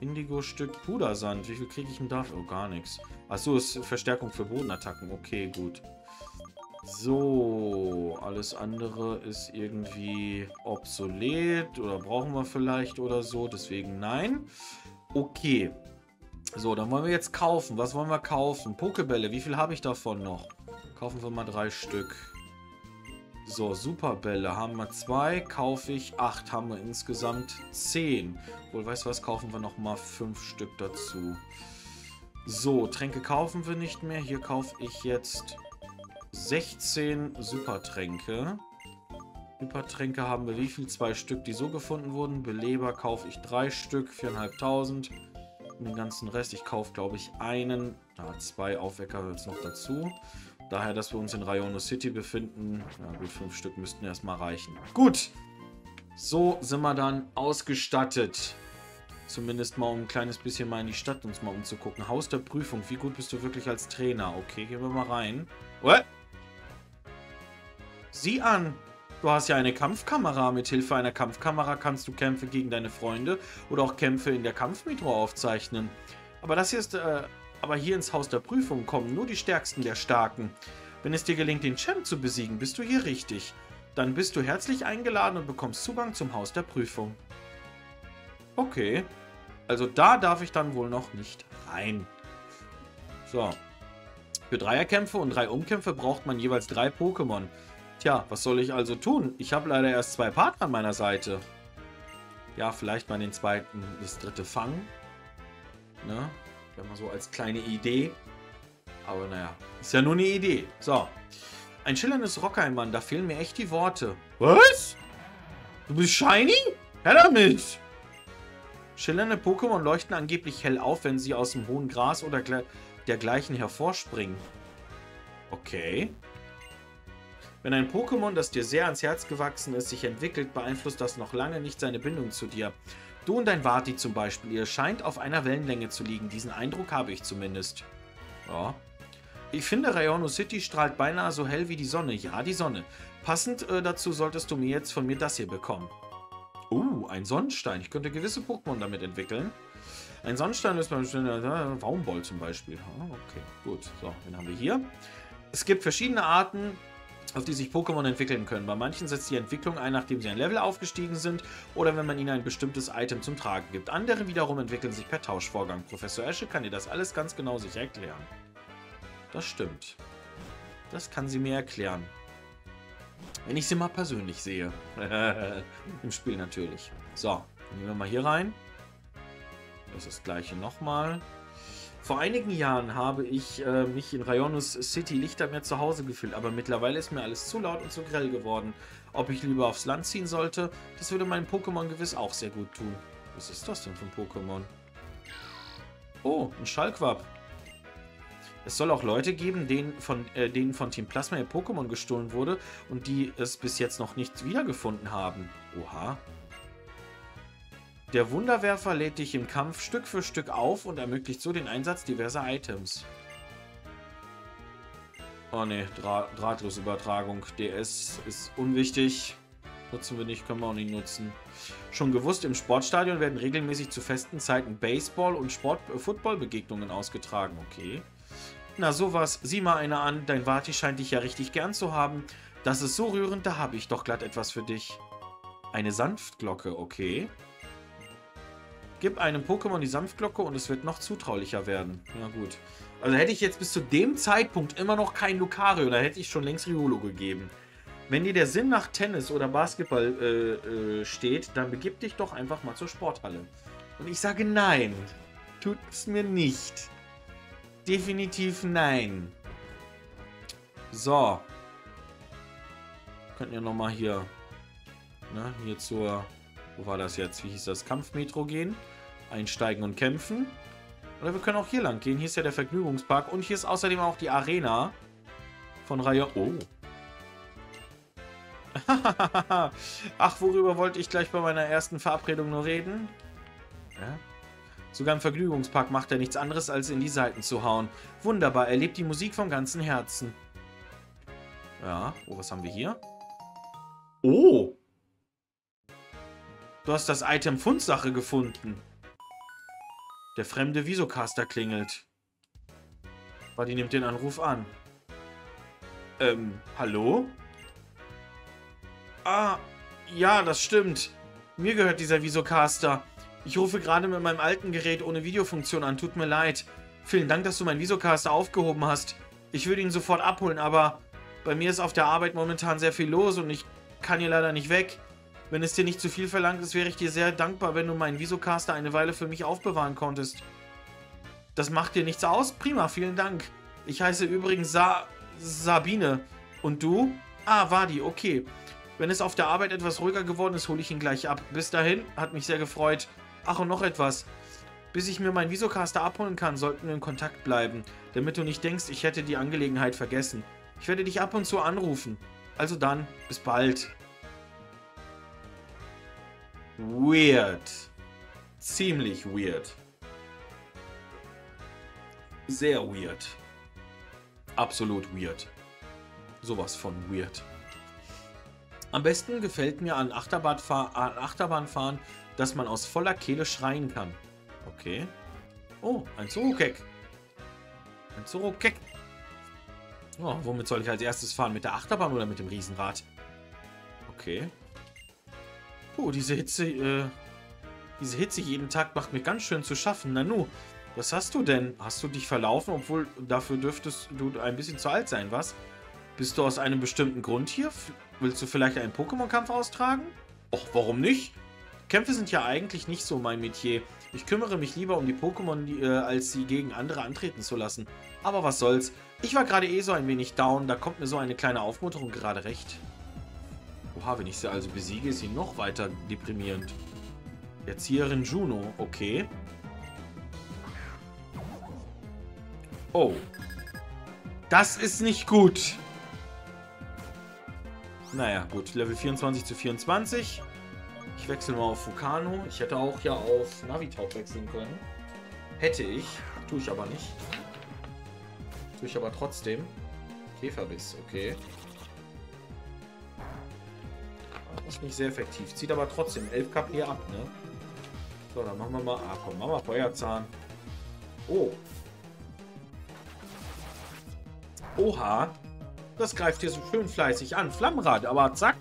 Indigo-Stück, Pudersand. Wie viel kriege ich denn dafür? Oh, gar nichts. Achso, ist Verstärkung für Bodenattacken. Okay, gut. So, alles andere ist irgendwie obsolet oder brauchen wir vielleicht oder so. Deswegen nein. Okay. So, dann wollen wir jetzt kaufen. Was wollen wir kaufen? Pokebälle. Wie viel habe ich davon noch? Kaufen wir mal drei Stück. So, Superbälle haben wir zwei. Kaufe ich acht. Haben wir insgesamt zehn. Wohl, weißt du was? Kaufen wir nochmal fünf Stück dazu. So, Tränke kaufen wir nicht mehr. Hier kaufe ich jetzt 16 Supertränke. Supertränke haben wir wie viel? Zwei Stück, die so gefunden wurden. Beleber kaufe ich drei Stück, 4.500. Und den ganzen Rest, ich kaufe glaube ich einen. Da, zwei Aufwecker jetzt noch dazu. Daher, dass wir uns in Rayono City befinden. Ja gut, fünf Stück müssten erstmal reichen. Gut. So sind wir dann ausgestattet. Zumindest mal um ein kleines bisschen mal in die Stadt uns mal umzugucken. Haus der Prüfung. Wie gut bist du wirklich als Trainer? Okay, gehen wir mal rein. What? Sieh an. Du hast ja eine Kampfkamera. Mit Hilfe einer Kampfkamera kannst du Kämpfe gegen deine Freunde oder auch Kämpfe in der Kampfmetro aufzeichnen. Aber das hier ist, äh, aber hier ins Haus der Prüfung kommen nur die Stärksten der Starken. Wenn es dir gelingt, den Champ zu besiegen, bist du hier richtig. Dann bist du herzlich eingeladen und bekommst Zugang zum Haus der Prüfung. Okay. Also da darf ich dann wohl noch nicht rein. So. Für Dreierkämpfe und drei Umkämpfe braucht man jeweils drei Pokémon. Tja, was soll ich also tun? Ich habe leider erst zwei Partner an meiner Seite. Ja, vielleicht mal den zweiten, das dritte fangen. Ne? Wenn mal so als kleine Idee. Aber naja, ist ja nur eine Idee. So. Ein schillerndes Rockheimmann, da fehlen mir echt die Worte. Was? Du bist shiny? Her damit! Schillernde Pokémon leuchten angeblich hell auf, wenn sie aus dem hohen Gras oder dergleichen hervorspringen. Okay. Wenn ein Pokémon, das dir sehr ans Herz gewachsen ist, sich entwickelt, beeinflusst das noch lange nicht seine Bindung zu dir. Du und dein Vati zum Beispiel, ihr scheint auf einer Wellenlänge zu liegen. Diesen Eindruck habe ich zumindest. Ja. Ich finde, Rayono City strahlt beinahe so hell wie die Sonne. Ja, die Sonne. Passend äh, dazu solltest du mir jetzt von mir das hier bekommen. Uh, ein Sonnenstein. Ich könnte gewisse Pokémon damit entwickeln. Ein Sonnenstein ist beim äh, Waumball zum Beispiel. Oh, okay, gut. So, den haben wir hier. Es gibt verschiedene Arten, auf die sich Pokémon entwickeln können. Bei manchen setzt die Entwicklung ein, nachdem sie ein Level aufgestiegen sind oder wenn man ihnen ein bestimmtes Item zum Tragen gibt. Andere wiederum entwickeln sich per Tauschvorgang. Professor Esche kann dir das alles ganz genau sicher erklären. Das stimmt. Das kann sie mir erklären. Wenn ich sie mal persönlich sehe. Im Spiel natürlich. So, nehmen wir mal hier rein. Das ist das gleiche nochmal. Vor einigen Jahren habe ich äh, mich in Rayonus City nicht mehr zu Hause gefühlt, aber mittlerweile ist mir alles zu laut und zu grell geworden. Ob ich lieber aufs Land ziehen sollte, das würde meinem Pokémon gewiss auch sehr gut tun. Was ist das denn für ein Pokémon? Oh, ein Schallquapp. Es soll auch Leute geben, denen von, äh, denen von Team Plasma ihr Pokémon gestohlen wurde und die es bis jetzt noch nicht wiedergefunden haben. Oha. Der Wunderwerfer lädt dich im Kampf Stück für Stück auf und ermöglicht so den Einsatz diverser Items. Oh ne, Dra Drahtlosübertragung. DS ist unwichtig. Nutzen wir nicht, können wir auch nicht nutzen. Schon gewusst, im Sportstadion werden regelmäßig zu festen Zeiten Baseball- und Sport äh, Football-Begegnungen ausgetragen. Okay. Na sowas, sieh mal eine an, dein Vati scheint dich ja richtig gern zu haben. Das ist so rührend, da habe ich doch glatt etwas für dich. Eine Sanftglocke, okay. Gib einem Pokémon die Sanftglocke und es wird noch zutraulicher werden. Ja gut. Also hätte ich jetzt bis zu dem Zeitpunkt immer noch kein Lucario, da hätte ich schon längst Riolo gegeben. Wenn dir der Sinn nach Tennis oder Basketball äh, äh, steht, dann begib dich doch einfach mal zur Sporthalle. Und ich sage nein. Tut es mir nicht. Definitiv nein. So. Könnten ja nochmal hier, ne, hier zur, wo war das jetzt? Wie hieß das? Kampfmetro gehen. Einsteigen und kämpfen. Oder wir können auch hier lang gehen. Hier ist ja der Vergnügungspark. Und hier ist außerdem auch die Arena von Reihe... Oh. Ach, worüber wollte ich gleich bei meiner ersten Verabredung nur reden? Ja. Sogar im Vergnügungspark macht er nichts anderes, als in die Seiten zu hauen. Wunderbar, er lebt die Musik vom ganzen Herzen. Ja, oh, was haben wir hier? Oh! Du hast das Item Fundsache gefunden. Der fremde Visocaster klingelt. Buddy nimmt den Anruf an. Ähm, hallo? Ah, ja, das stimmt. Mir gehört dieser Visocaster. Ich rufe gerade mit meinem alten Gerät ohne Videofunktion an. Tut mir leid. Vielen Dank, dass du meinen Visocaster aufgehoben hast. Ich würde ihn sofort abholen, aber bei mir ist auf der Arbeit momentan sehr viel los und ich kann hier leider nicht weg. Wenn es dir nicht zu viel verlangt ist, wäre ich dir sehr dankbar, wenn du meinen Visocaster eine Weile für mich aufbewahren konntest. Das macht dir nichts aus? Prima, vielen Dank. Ich heiße übrigens Sa Sabine. Und du? Ah, Wadi, okay. Wenn es auf der Arbeit etwas ruhiger geworden ist, hole ich ihn gleich ab. Bis dahin, hat mich sehr gefreut. Ach, und noch etwas. Bis ich mir meinen Visocaster abholen kann, sollten wir in Kontakt bleiben, damit du nicht denkst, ich hätte die Angelegenheit vergessen. Ich werde dich ab und zu anrufen. Also dann, bis bald. Weird. Ziemlich weird. Sehr weird. Absolut weird. Sowas von weird. Am besten gefällt mir an, Achterbahnfahr an Achterbahnfahren, dass man aus voller Kehle schreien kann. Okay. Oh, ein Zorokek. Ein Zorokek. Oh, womit soll ich als erstes fahren? Mit der Achterbahn oder mit dem Riesenrad? Okay. Puh, diese Hitze, äh, diese Hitze jeden Tag macht mir ganz schön zu schaffen. Nanu, was hast du denn? Hast du dich verlaufen, obwohl dafür dürftest du ein bisschen zu alt sein, was? Bist du aus einem bestimmten Grund hier? Willst du vielleicht einen Pokémon-Kampf austragen? Och, warum nicht? Kämpfe sind ja eigentlich nicht so mein Metier. Ich kümmere mich lieber um die Pokémon, äh, als sie gegen andere antreten zu lassen. Aber was soll's. Ich war gerade eh so ein wenig down, da kommt mir so eine kleine Aufmunterung gerade recht. Oha, wenn ich sie also besiege, ist sie noch weiter deprimierend. Erzieherin Juno, okay. Oh. Das ist nicht gut. Naja, gut. Level 24 zu 24. Ich wechsle mal auf Vulcano. Ich hätte auch ja auf Navitauch wechseln können. Hätte ich. Tue ich aber nicht. Tue ich aber trotzdem. Käferbiss, okay. Das ist nicht sehr effektiv. Zieht aber trotzdem 11 KP ab, ne? So, dann machen wir mal... Ah, komm, machen wir Feuerzahn. Oh. Oha. Das greift hier so schön fleißig an. Flammenrad, aber zack.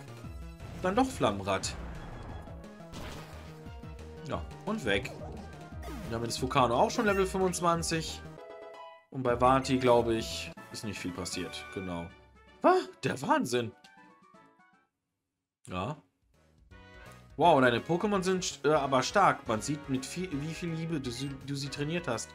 Dann doch Flammenrad. Ja, und weg. Damit ist Vulcano auch schon Level 25. Und bei Vati, glaube ich, ist nicht viel passiert. Genau. Was? Der Wahnsinn. Ja. Wow, deine Pokémon sind äh, aber stark. Man sieht, mit viel, wie viel Liebe du, du sie trainiert hast.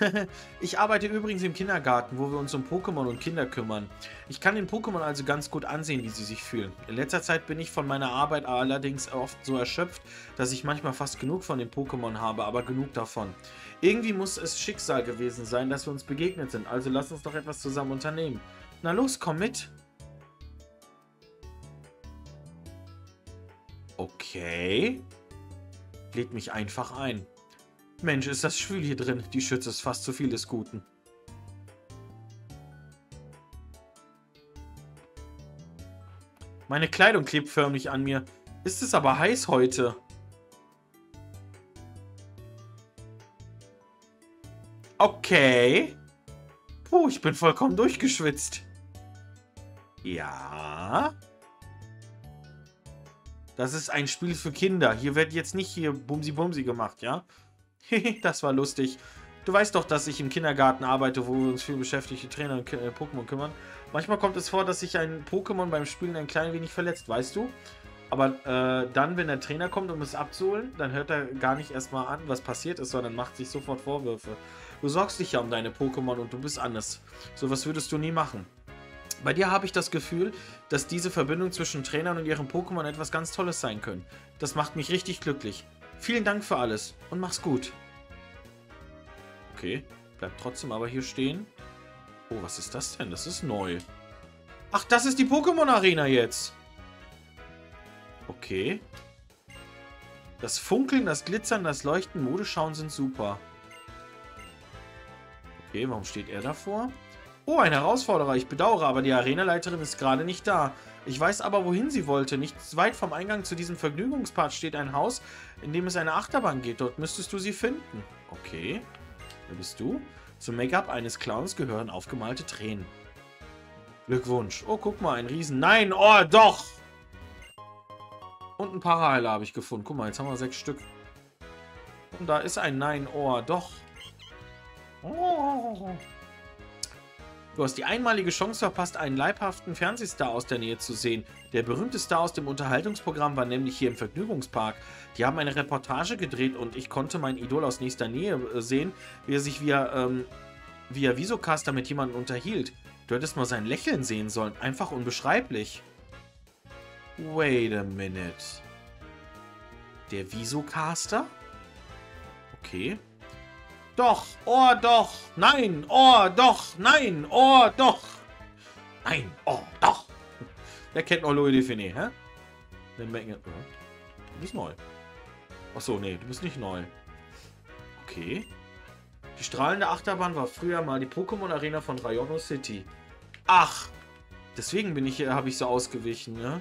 ich arbeite übrigens im Kindergarten, wo wir uns um Pokémon und Kinder kümmern. Ich kann den Pokémon also ganz gut ansehen, wie sie sich fühlen. In letzter Zeit bin ich von meiner Arbeit allerdings oft so erschöpft, dass ich manchmal fast genug von den Pokémon habe, aber genug davon. Irgendwie muss es Schicksal gewesen sein, dass wir uns begegnet sind, also lass uns doch etwas zusammen unternehmen. Na los, komm mit! Okay. Lädt mich einfach ein. Mensch, ist das schwül hier drin. Die Schütze ist fast zu viel des Guten. Meine Kleidung klebt förmlich an mir. Ist es aber heiß heute. Okay. Puh, ich bin vollkommen durchgeschwitzt. Ja. Das ist ein Spiel für Kinder. Hier wird jetzt nicht hier Bumsi-Bumsi gemacht, ja? das war lustig. Du weißt doch, dass ich im Kindergarten arbeite, wo wir uns viel beschäftigte Trainer und äh, Pokémon kümmern. Manchmal kommt es vor, dass sich ein Pokémon beim Spielen ein klein wenig verletzt, weißt du? Aber äh, dann, wenn der Trainer kommt, um es abzuholen, dann hört er gar nicht erstmal an, was passiert ist, sondern macht sich sofort Vorwürfe. Du sorgst dich ja um deine Pokémon und du bist anders. So was würdest du nie machen. Bei dir habe ich das Gefühl, dass diese Verbindung zwischen Trainern und ihren Pokémon etwas ganz Tolles sein können. Das macht mich richtig glücklich. Vielen Dank für alles und mach's gut. Okay, bleibt trotzdem aber hier stehen. Oh, was ist das denn? Das ist neu. Ach, das ist die Pokémon-Arena jetzt. Okay. Das Funkeln, das Glitzern, das Leuchten, Modeschauen sind super. Okay, warum steht er davor? Oh, ein Herausforderer. Ich bedauere, aber die Arenaleiterin ist gerade nicht da. Ich weiß aber, wohin sie wollte. Nicht weit vom Eingang zu diesem Vergnügungspart steht ein Haus, in dem es eine Achterbahn geht. Dort müsstest du sie finden. Okay. Wer bist du? Zum Make-up eines Clowns gehören aufgemalte Tränen. Glückwunsch. Oh, guck mal, ein Riesen. Nein, oh, doch! Und ein Paraheiler habe ich gefunden. Guck mal, jetzt haben wir sechs Stück. Und da ist ein Nein-Ohr. Doch. Oh. Du hast die einmalige Chance verpasst, einen leibhaften Fernsehstar aus der Nähe zu sehen. Der berühmte Star aus dem Unterhaltungsprogramm war nämlich hier im Vergnügungspark. Die haben eine Reportage gedreht und ich konnte mein Idol aus nächster Nähe äh, sehen, wie er sich via, ähm, via Visocaster mit jemandem unterhielt. Du hättest mal sein Lächeln sehen sollen. Einfach unbeschreiblich. Wait a minute. Der Visocaster? Okay. Doch, oh doch, nein, oh doch, nein, oh doch. Nein, oh doch. Wer kennt noch Louis Define, hä? Eine Menge. Du bist neu. Achso, nee, du bist nicht neu. Okay. Die strahlende Achterbahn war früher mal die Pokémon-Arena von Rayono City. Ach, deswegen bin ich hier, habe ich so ausgewichen, ne?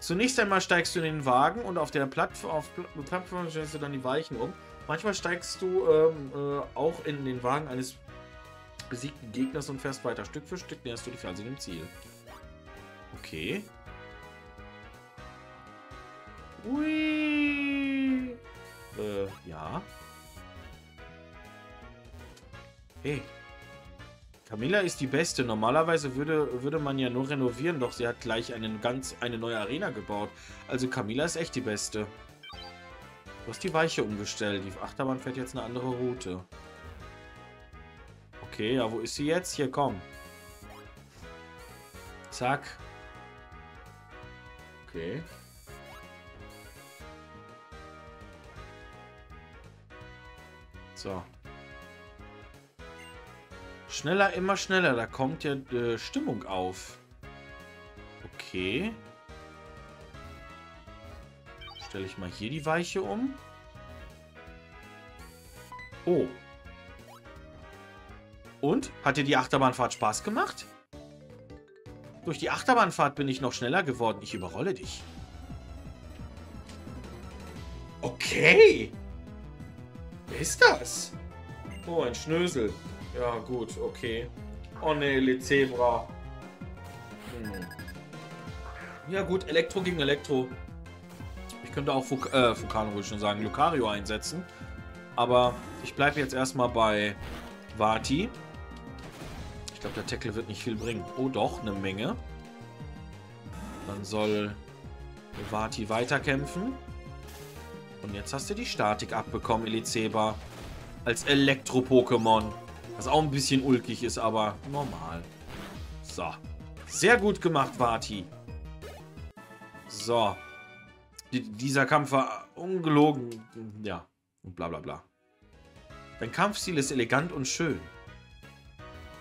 Zunächst einmal steigst du in den Wagen und auf der Plattform, auf Plattform stellst du dann die Weichen um. Manchmal steigst du ähm, äh, auch in den Wagen eines besiegten Gegners und fährst weiter. Stück für Stück näherst du dich also dem Ziel. Okay. Ui. Äh, ja. Hey. Camilla ist die Beste. Normalerweise würde, würde man ja nur renovieren, doch sie hat gleich einen ganz, eine neue Arena gebaut. Also Camilla ist echt die Beste. Du hast die Weiche umgestellt. Die Achterbahn fährt jetzt eine andere Route. Okay, ja, wo ist sie jetzt? Hier, komm. Zack. Okay. So. Schneller, immer schneller. Da kommt ja äh, Stimmung auf. Okay. Stelle ich mal hier die Weiche um. Oh. Und? Hat dir die Achterbahnfahrt Spaß gemacht? Durch die Achterbahnfahrt bin ich noch schneller geworden. Ich überrolle dich. Okay. Wer ist das? Oh, ein Schnösel. Ja, gut, okay. Oh ne, Lezebra. Hm. Ja gut, Elektro gegen Elektro. Ich könnte auch Fuk äh, Fukano, würde ich schon sagen, Lucario einsetzen. Aber ich bleibe jetzt erstmal bei Vati. Ich glaube, der Tackle wird nicht viel bringen. Oh doch, eine Menge. Dann soll Vati weiterkämpfen. Und jetzt hast du die Statik abbekommen, Elizeba. Als Elektro-Pokémon. Was auch ein bisschen ulkig ist, aber normal. So. Sehr gut gemacht, Vati. So dieser Kampf war ungelogen. Ja, und bla bla bla. Dein Kampfstil ist elegant und schön.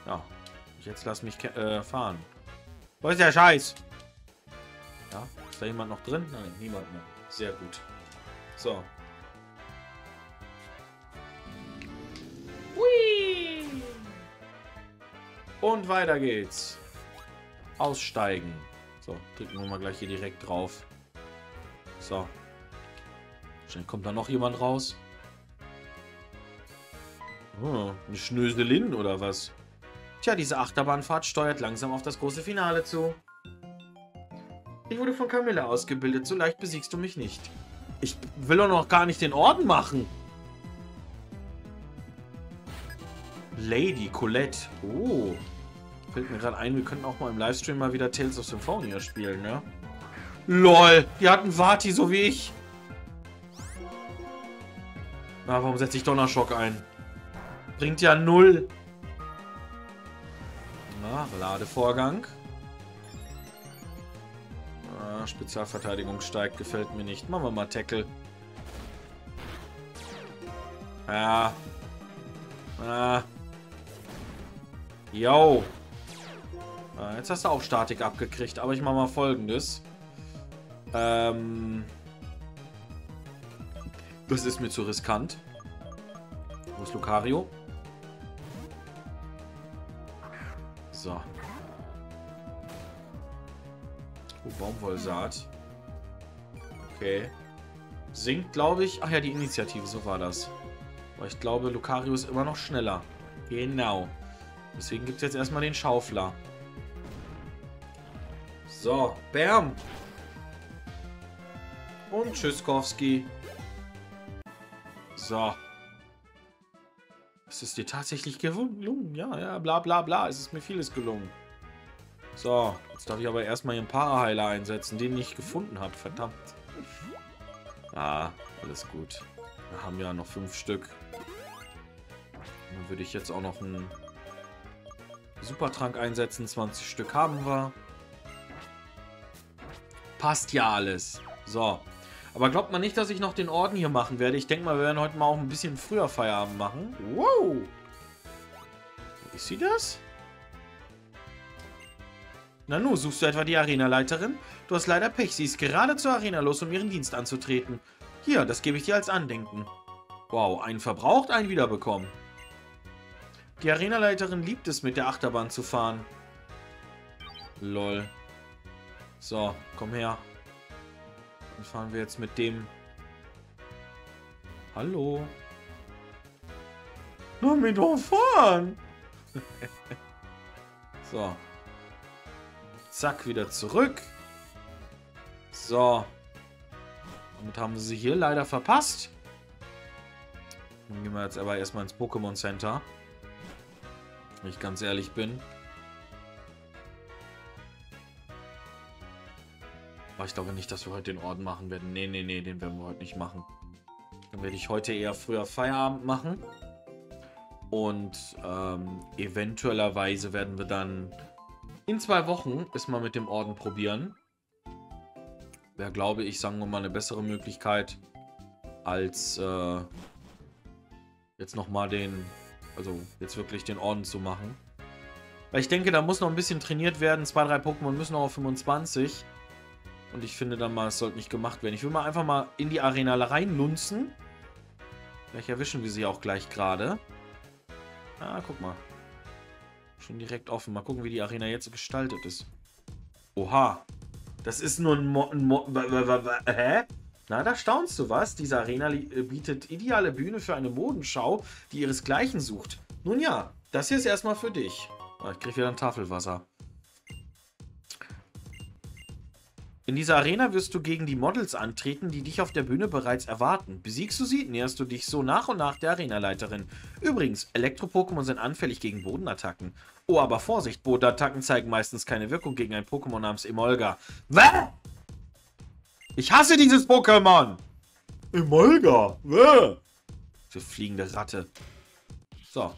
Ja, jetzt lass mich äh, fahren. Wo ist der Scheiß? Ja, ist da jemand noch drin? Nein, niemand mehr. Sehr gut. So. Hui! Und weiter geht's. Aussteigen. So, drücken wir mal gleich hier direkt drauf. So. Schnell kommt da noch jemand raus. Oh, eine Schnöselin oder was? Tja, diese Achterbahnfahrt steuert langsam auf das große Finale zu. Ich wurde von Camilla ausgebildet, so leicht besiegst du mich nicht. Ich will doch noch gar nicht den Orden machen. Lady Colette. Oh. Fällt mir gerade ein, wir könnten auch mal im Livestream mal wieder Tales of Symphonia spielen, ne? LOL, die hatten Vati, so wie ich. Na, warum setze ich Donnerschock ein? Bringt ja null. Na, Ladevorgang. Ah, Spezialverteidigung steigt, gefällt mir nicht. Machen wir mal Tackle. Ja. Ah. Yo. Ah, jetzt hast du auch Statik abgekriegt, aber ich mache mal folgendes. Ähm. Das ist mir zu riskant. Wo ist Lucario? So. Oh, Baumwollsaat. Okay. Sinkt, glaube ich. Ach ja, die Initiative, so war das. Aber ich glaube, Lucario ist immer noch schneller. Genau. Deswegen gibt es jetzt erstmal den Schaufler. So, Bam. Und Tschüsskowski. So. Ist es dir tatsächlich gelungen? Ja, ja, bla bla bla. Es ist mir vieles gelungen. So, jetzt darf ich aber erstmal hier einen Paraheiler einsetzen, den ich gefunden habe. Verdammt. Ah, alles gut. Wir haben ja noch fünf Stück. Dann würde ich jetzt auch noch einen Supertrank einsetzen. 20 Stück haben wir. Passt ja alles. So. Aber glaubt man nicht, dass ich noch den Orden hier machen werde. Ich denke mal, wir werden heute mal auch ein bisschen früher Feierabend machen. Wow. Ist sie das? Nanu, suchst du etwa die Arenaleiterin? Du hast leider Pech. Sie ist gerade zur Arena los, um ihren Dienst anzutreten. Hier, das gebe ich dir als Andenken. Wow, einen verbraucht, einen wiederbekommen. Die Arenaleiterin liebt es, mit der Achterbahn zu fahren. Lol. So, komm her. Dann fahren wir jetzt mit dem... Hallo? Lass mich doch fahren! so. Zack, wieder zurück. So. Damit haben sie hier leider verpasst. Dann gehen wir jetzt aber erstmal ins Pokémon Center. Wenn ich ganz ehrlich bin. Aber ich glaube nicht, dass wir heute den Orden machen werden. Nee, nee, nee, den werden wir heute nicht machen. Dann werde ich heute eher früher Feierabend machen. Und ähm, eventuellerweise werden wir dann in zwei Wochen es mal mit dem Orden probieren. Wäre, glaube ich, sagen wir mal, eine bessere Möglichkeit, als äh, jetzt nochmal den also jetzt wirklich den Orden zu machen. Weil ich denke, da muss noch ein bisschen trainiert werden. Zwei, drei Pokémon müssen noch auf 25. Und ich finde dann mal, es sollte nicht gemacht werden. Ich will mal einfach mal in die Arena reinlunzen. Vielleicht erwischen wir sie auch gleich gerade. Ah, guck mal. Schon direkt offen. Mal gucken, wie die Arena jetzt gestaltet ist. Oha. Das ist nur ein Mo... Ein Mo hä? Na, da staunst du was. Diese Arena äh, bietet ideale Bühne für eine Modenschau, die ihresgleichen sucht. Nun ja, das hier ist erstmal für dich. Ah, ich krieg wieder ein Tafelwasser. In dieser Arena wirst du gegen die Models antreten, die dich auf der Bühne bereits erwarten. Besiegst du sie, näherst du dich so nach und nach der Arenaleiterin. Übrigens, Elektro-Pokémon sind anfällig gegen Bodenattacken. Oh, aber Vorsicht, Bodenattacken zeigen meistens keine Wirkung gegen ein Pokémon namens Emolga. Was? Ich hasse dieses Pokémon! Emolga! Äh. So fliegende Ratte. So.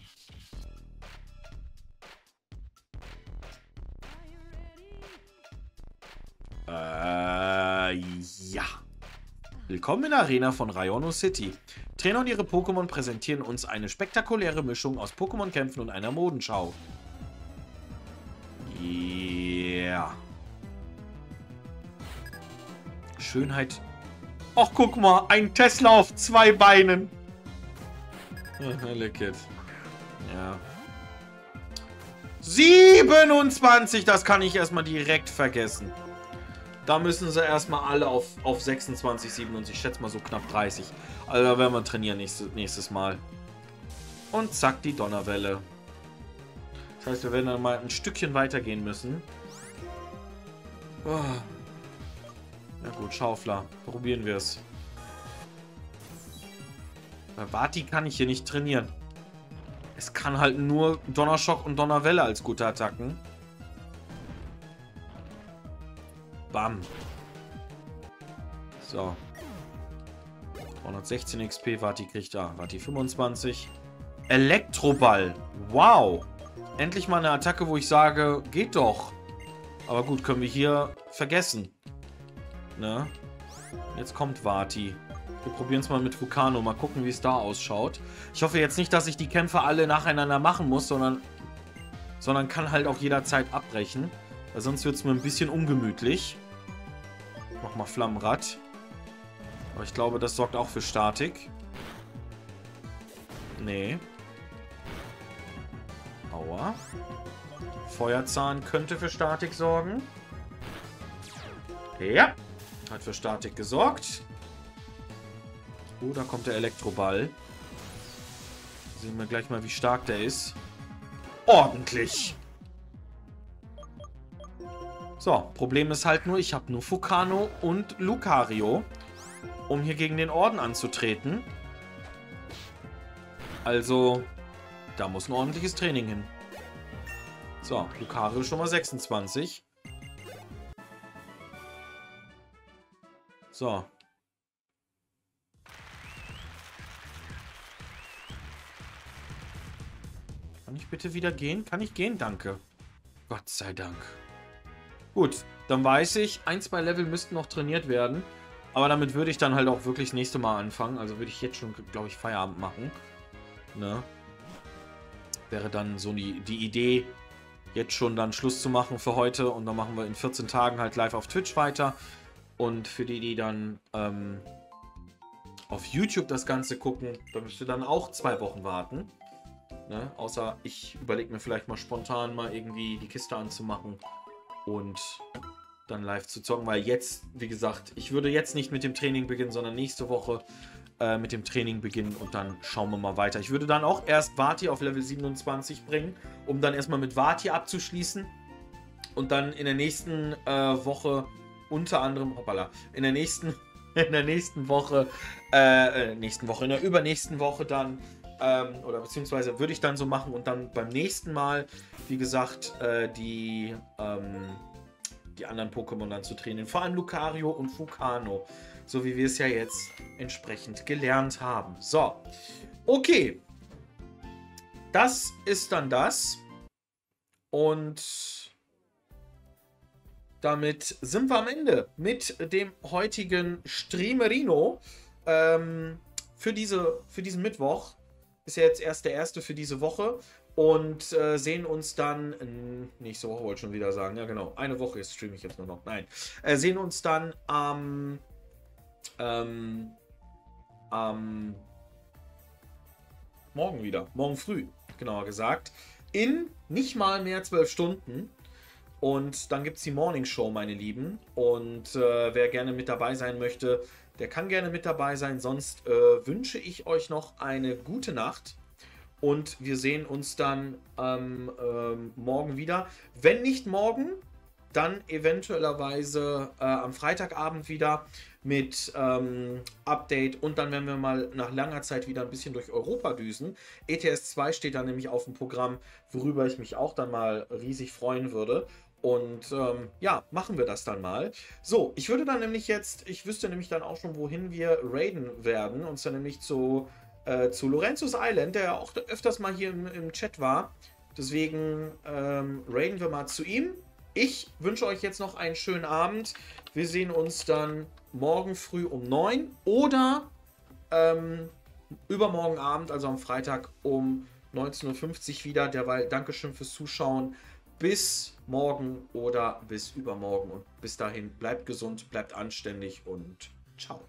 Äh, ja. Willkommen in der Arena von Rayono City. Trainer und ihre Pokémon präsentieren uns eine spektakuläre Mischung aus Pokémon-Kämpfen und einer Modenschau. Yeah. Schönheit. Ach, guck mal, ein Tesla auf zwei Beinen. Leck it. Ja. 27, das kann ich erstmal direkt vergessen. Da müssen sie erstmal alle auf, auf 26, 27, ich schätze mal so knapp 30. Also da werden wir trainieren nächstes, nächstes Mal. Und zack, die Donnerwelle. Das heißt, wir werden dann mal ein Stückchen weitergehen müssen. Oh. Na gut, Schaufler. Probieren wir es. Bei Vati kann ich hier nicht trainieren. Es kann halt nur Donnerschock und Donnerwelle als gute Attacken. Bam. So. 316 XP, Vati kriegt da. Vati 25. Elektroball. Wow. Endlich mal eine Attacke, wo ich sage, geht doch. Aber gut, können wir hier vergessen. Ne? Jetzt kommt Vati. Wir probieren es mal mit Vulcano. Mal gucken, wie es da ausschaut. Ich hoffe jetzt nicht, dass ich die Kämpfe alle nacheinander machen muss, sondern, sondern kann halt auch jederzeit abbrechen. Weil sonst wird es mir ein bisschen ungemütlich. Mach mal Flammenrad. Aber ich glaube, das sorgt auch für Statik. Nee. Aua. Feuerzahn könnte für Statik sorgen. Ja. Hat für Statik gesorgt. Oh, da kommt der Elektroball. Sehen wir gleich mal, wie stark der ist. Ordentlich. So, Problem ist halt nur, ich habe nur Fukano und Lucario, um hier gegen den Orden anzutreten. Also, da muss ein ordentliches Training hin. So, Lucario schon mal 26. So, Kann ich bitte wieder gehen? Kann ich gehen? Danke. Gott sei Dank. Gut, dann weiß ich, ein, zwei Level müssten noch trainiert werden. Aber damit würde ich dann halt auch wirklich das nächste Mal anfangen. Also würde ich jetzt schon, glaube ich, Feierabend machen. Ne? Wäre dann so die, die Idee, jetzt schon dann Schluss zu machen für heute. Und dann machen wir in 14 Tagen halt live auf Twitch weiter. Und für die, die dann ähm, auf YouTube das Ganze gucken, da müsst ihr dann auch zwei Wochen warten. Ne? Außer ich überlege mir vielleicht mal spontan mal irgendwie die Kiste anzumachen und dann live zu zocken, weil jetzt, wie gesagt, ich würde jetzt nicht mit dem Training beginnen, sondern nächste Woche äh, mit dem Training beginnen und dann schauen wir mal weiter. Ich würde dann auch erst Vati auf Level 27 bringen, um dann erstmal mit Vati abzuschließen und dann in der nächsten äh, Woche unter anderem, hoppala, in der nächsten in der nächsten Woche, äh, äh nächsten Woche, in der übernächsten Woche dann ähm, oder beziehungsweise würde ich dann so machen und dann beim nächsten Mal, wie gesagt, äh, die, ähm, die anderen Pokémon dann zu trainieren. Vor allem Lucario und Fukano. So wie wir es ja jetzt entsprechend gelernt haben. So. Okay. Das ist dann das. Und damit sind wir am Ende mit dem heutigen Streamerino ähm, für, diese, für diesen Mittwoch. Ist ja jetzt erst der erste für diese Woche. Und äh, sehen uns dann, äh, nächste Woche wollte ich schon wieder sagen, ja genau, eine Woche ist streame ich jetzt nur noch. Nein. Äh, sehen uns dann am, ähm, am morgen wieder. Morgen früh, genauer gesagt. In nicht mal mehr zwölf Stunden. Und dann gibt es die Morning Show, meine Lieben. Und äh, wer gerne mit dabei sein möchte, der kann gerne mit dabei sein. Sonst äh, wünsche ich euch noch eine gute Nacht. Und wir sehen uns dann ähm, ähm, morgen wieder. Wenn nicht morgen, dann eventuellerweise äh, am Freitagabend wieder mit ähm, Update und dann werden wir mal nach langer Zeit wieder ein bisschen durch Europa düsen. ETS 2 steht dann nämlich auf dem Programm, worüber ich mich auch dann mal riesig freuen würde. Und ähm, ja, machen wir das dann mal. So, ich würde dann nämlich jetzt, ich wüsste nämlich dann auch schon, wohin wir raiden werden. Und zwar nämlich zu, äh, zu Lorenzo's Island, der ja auch öfters mal hier im, im Chat war. Deswegen ähm, raiden wir mal zu ihm. Ich wünsche euch jetzt noch einen schönen Abend. Wir sehen uns dann morgen früh um 9 oder ähm, übermorgen Abend, also am Freitag um 19.50 Uhr wieder. Derweil Dankeschön fürs Zuschauen bis morgen oder bis übermorgen. Und bis dahin bleibt gesund, bleibt anständig und ciao.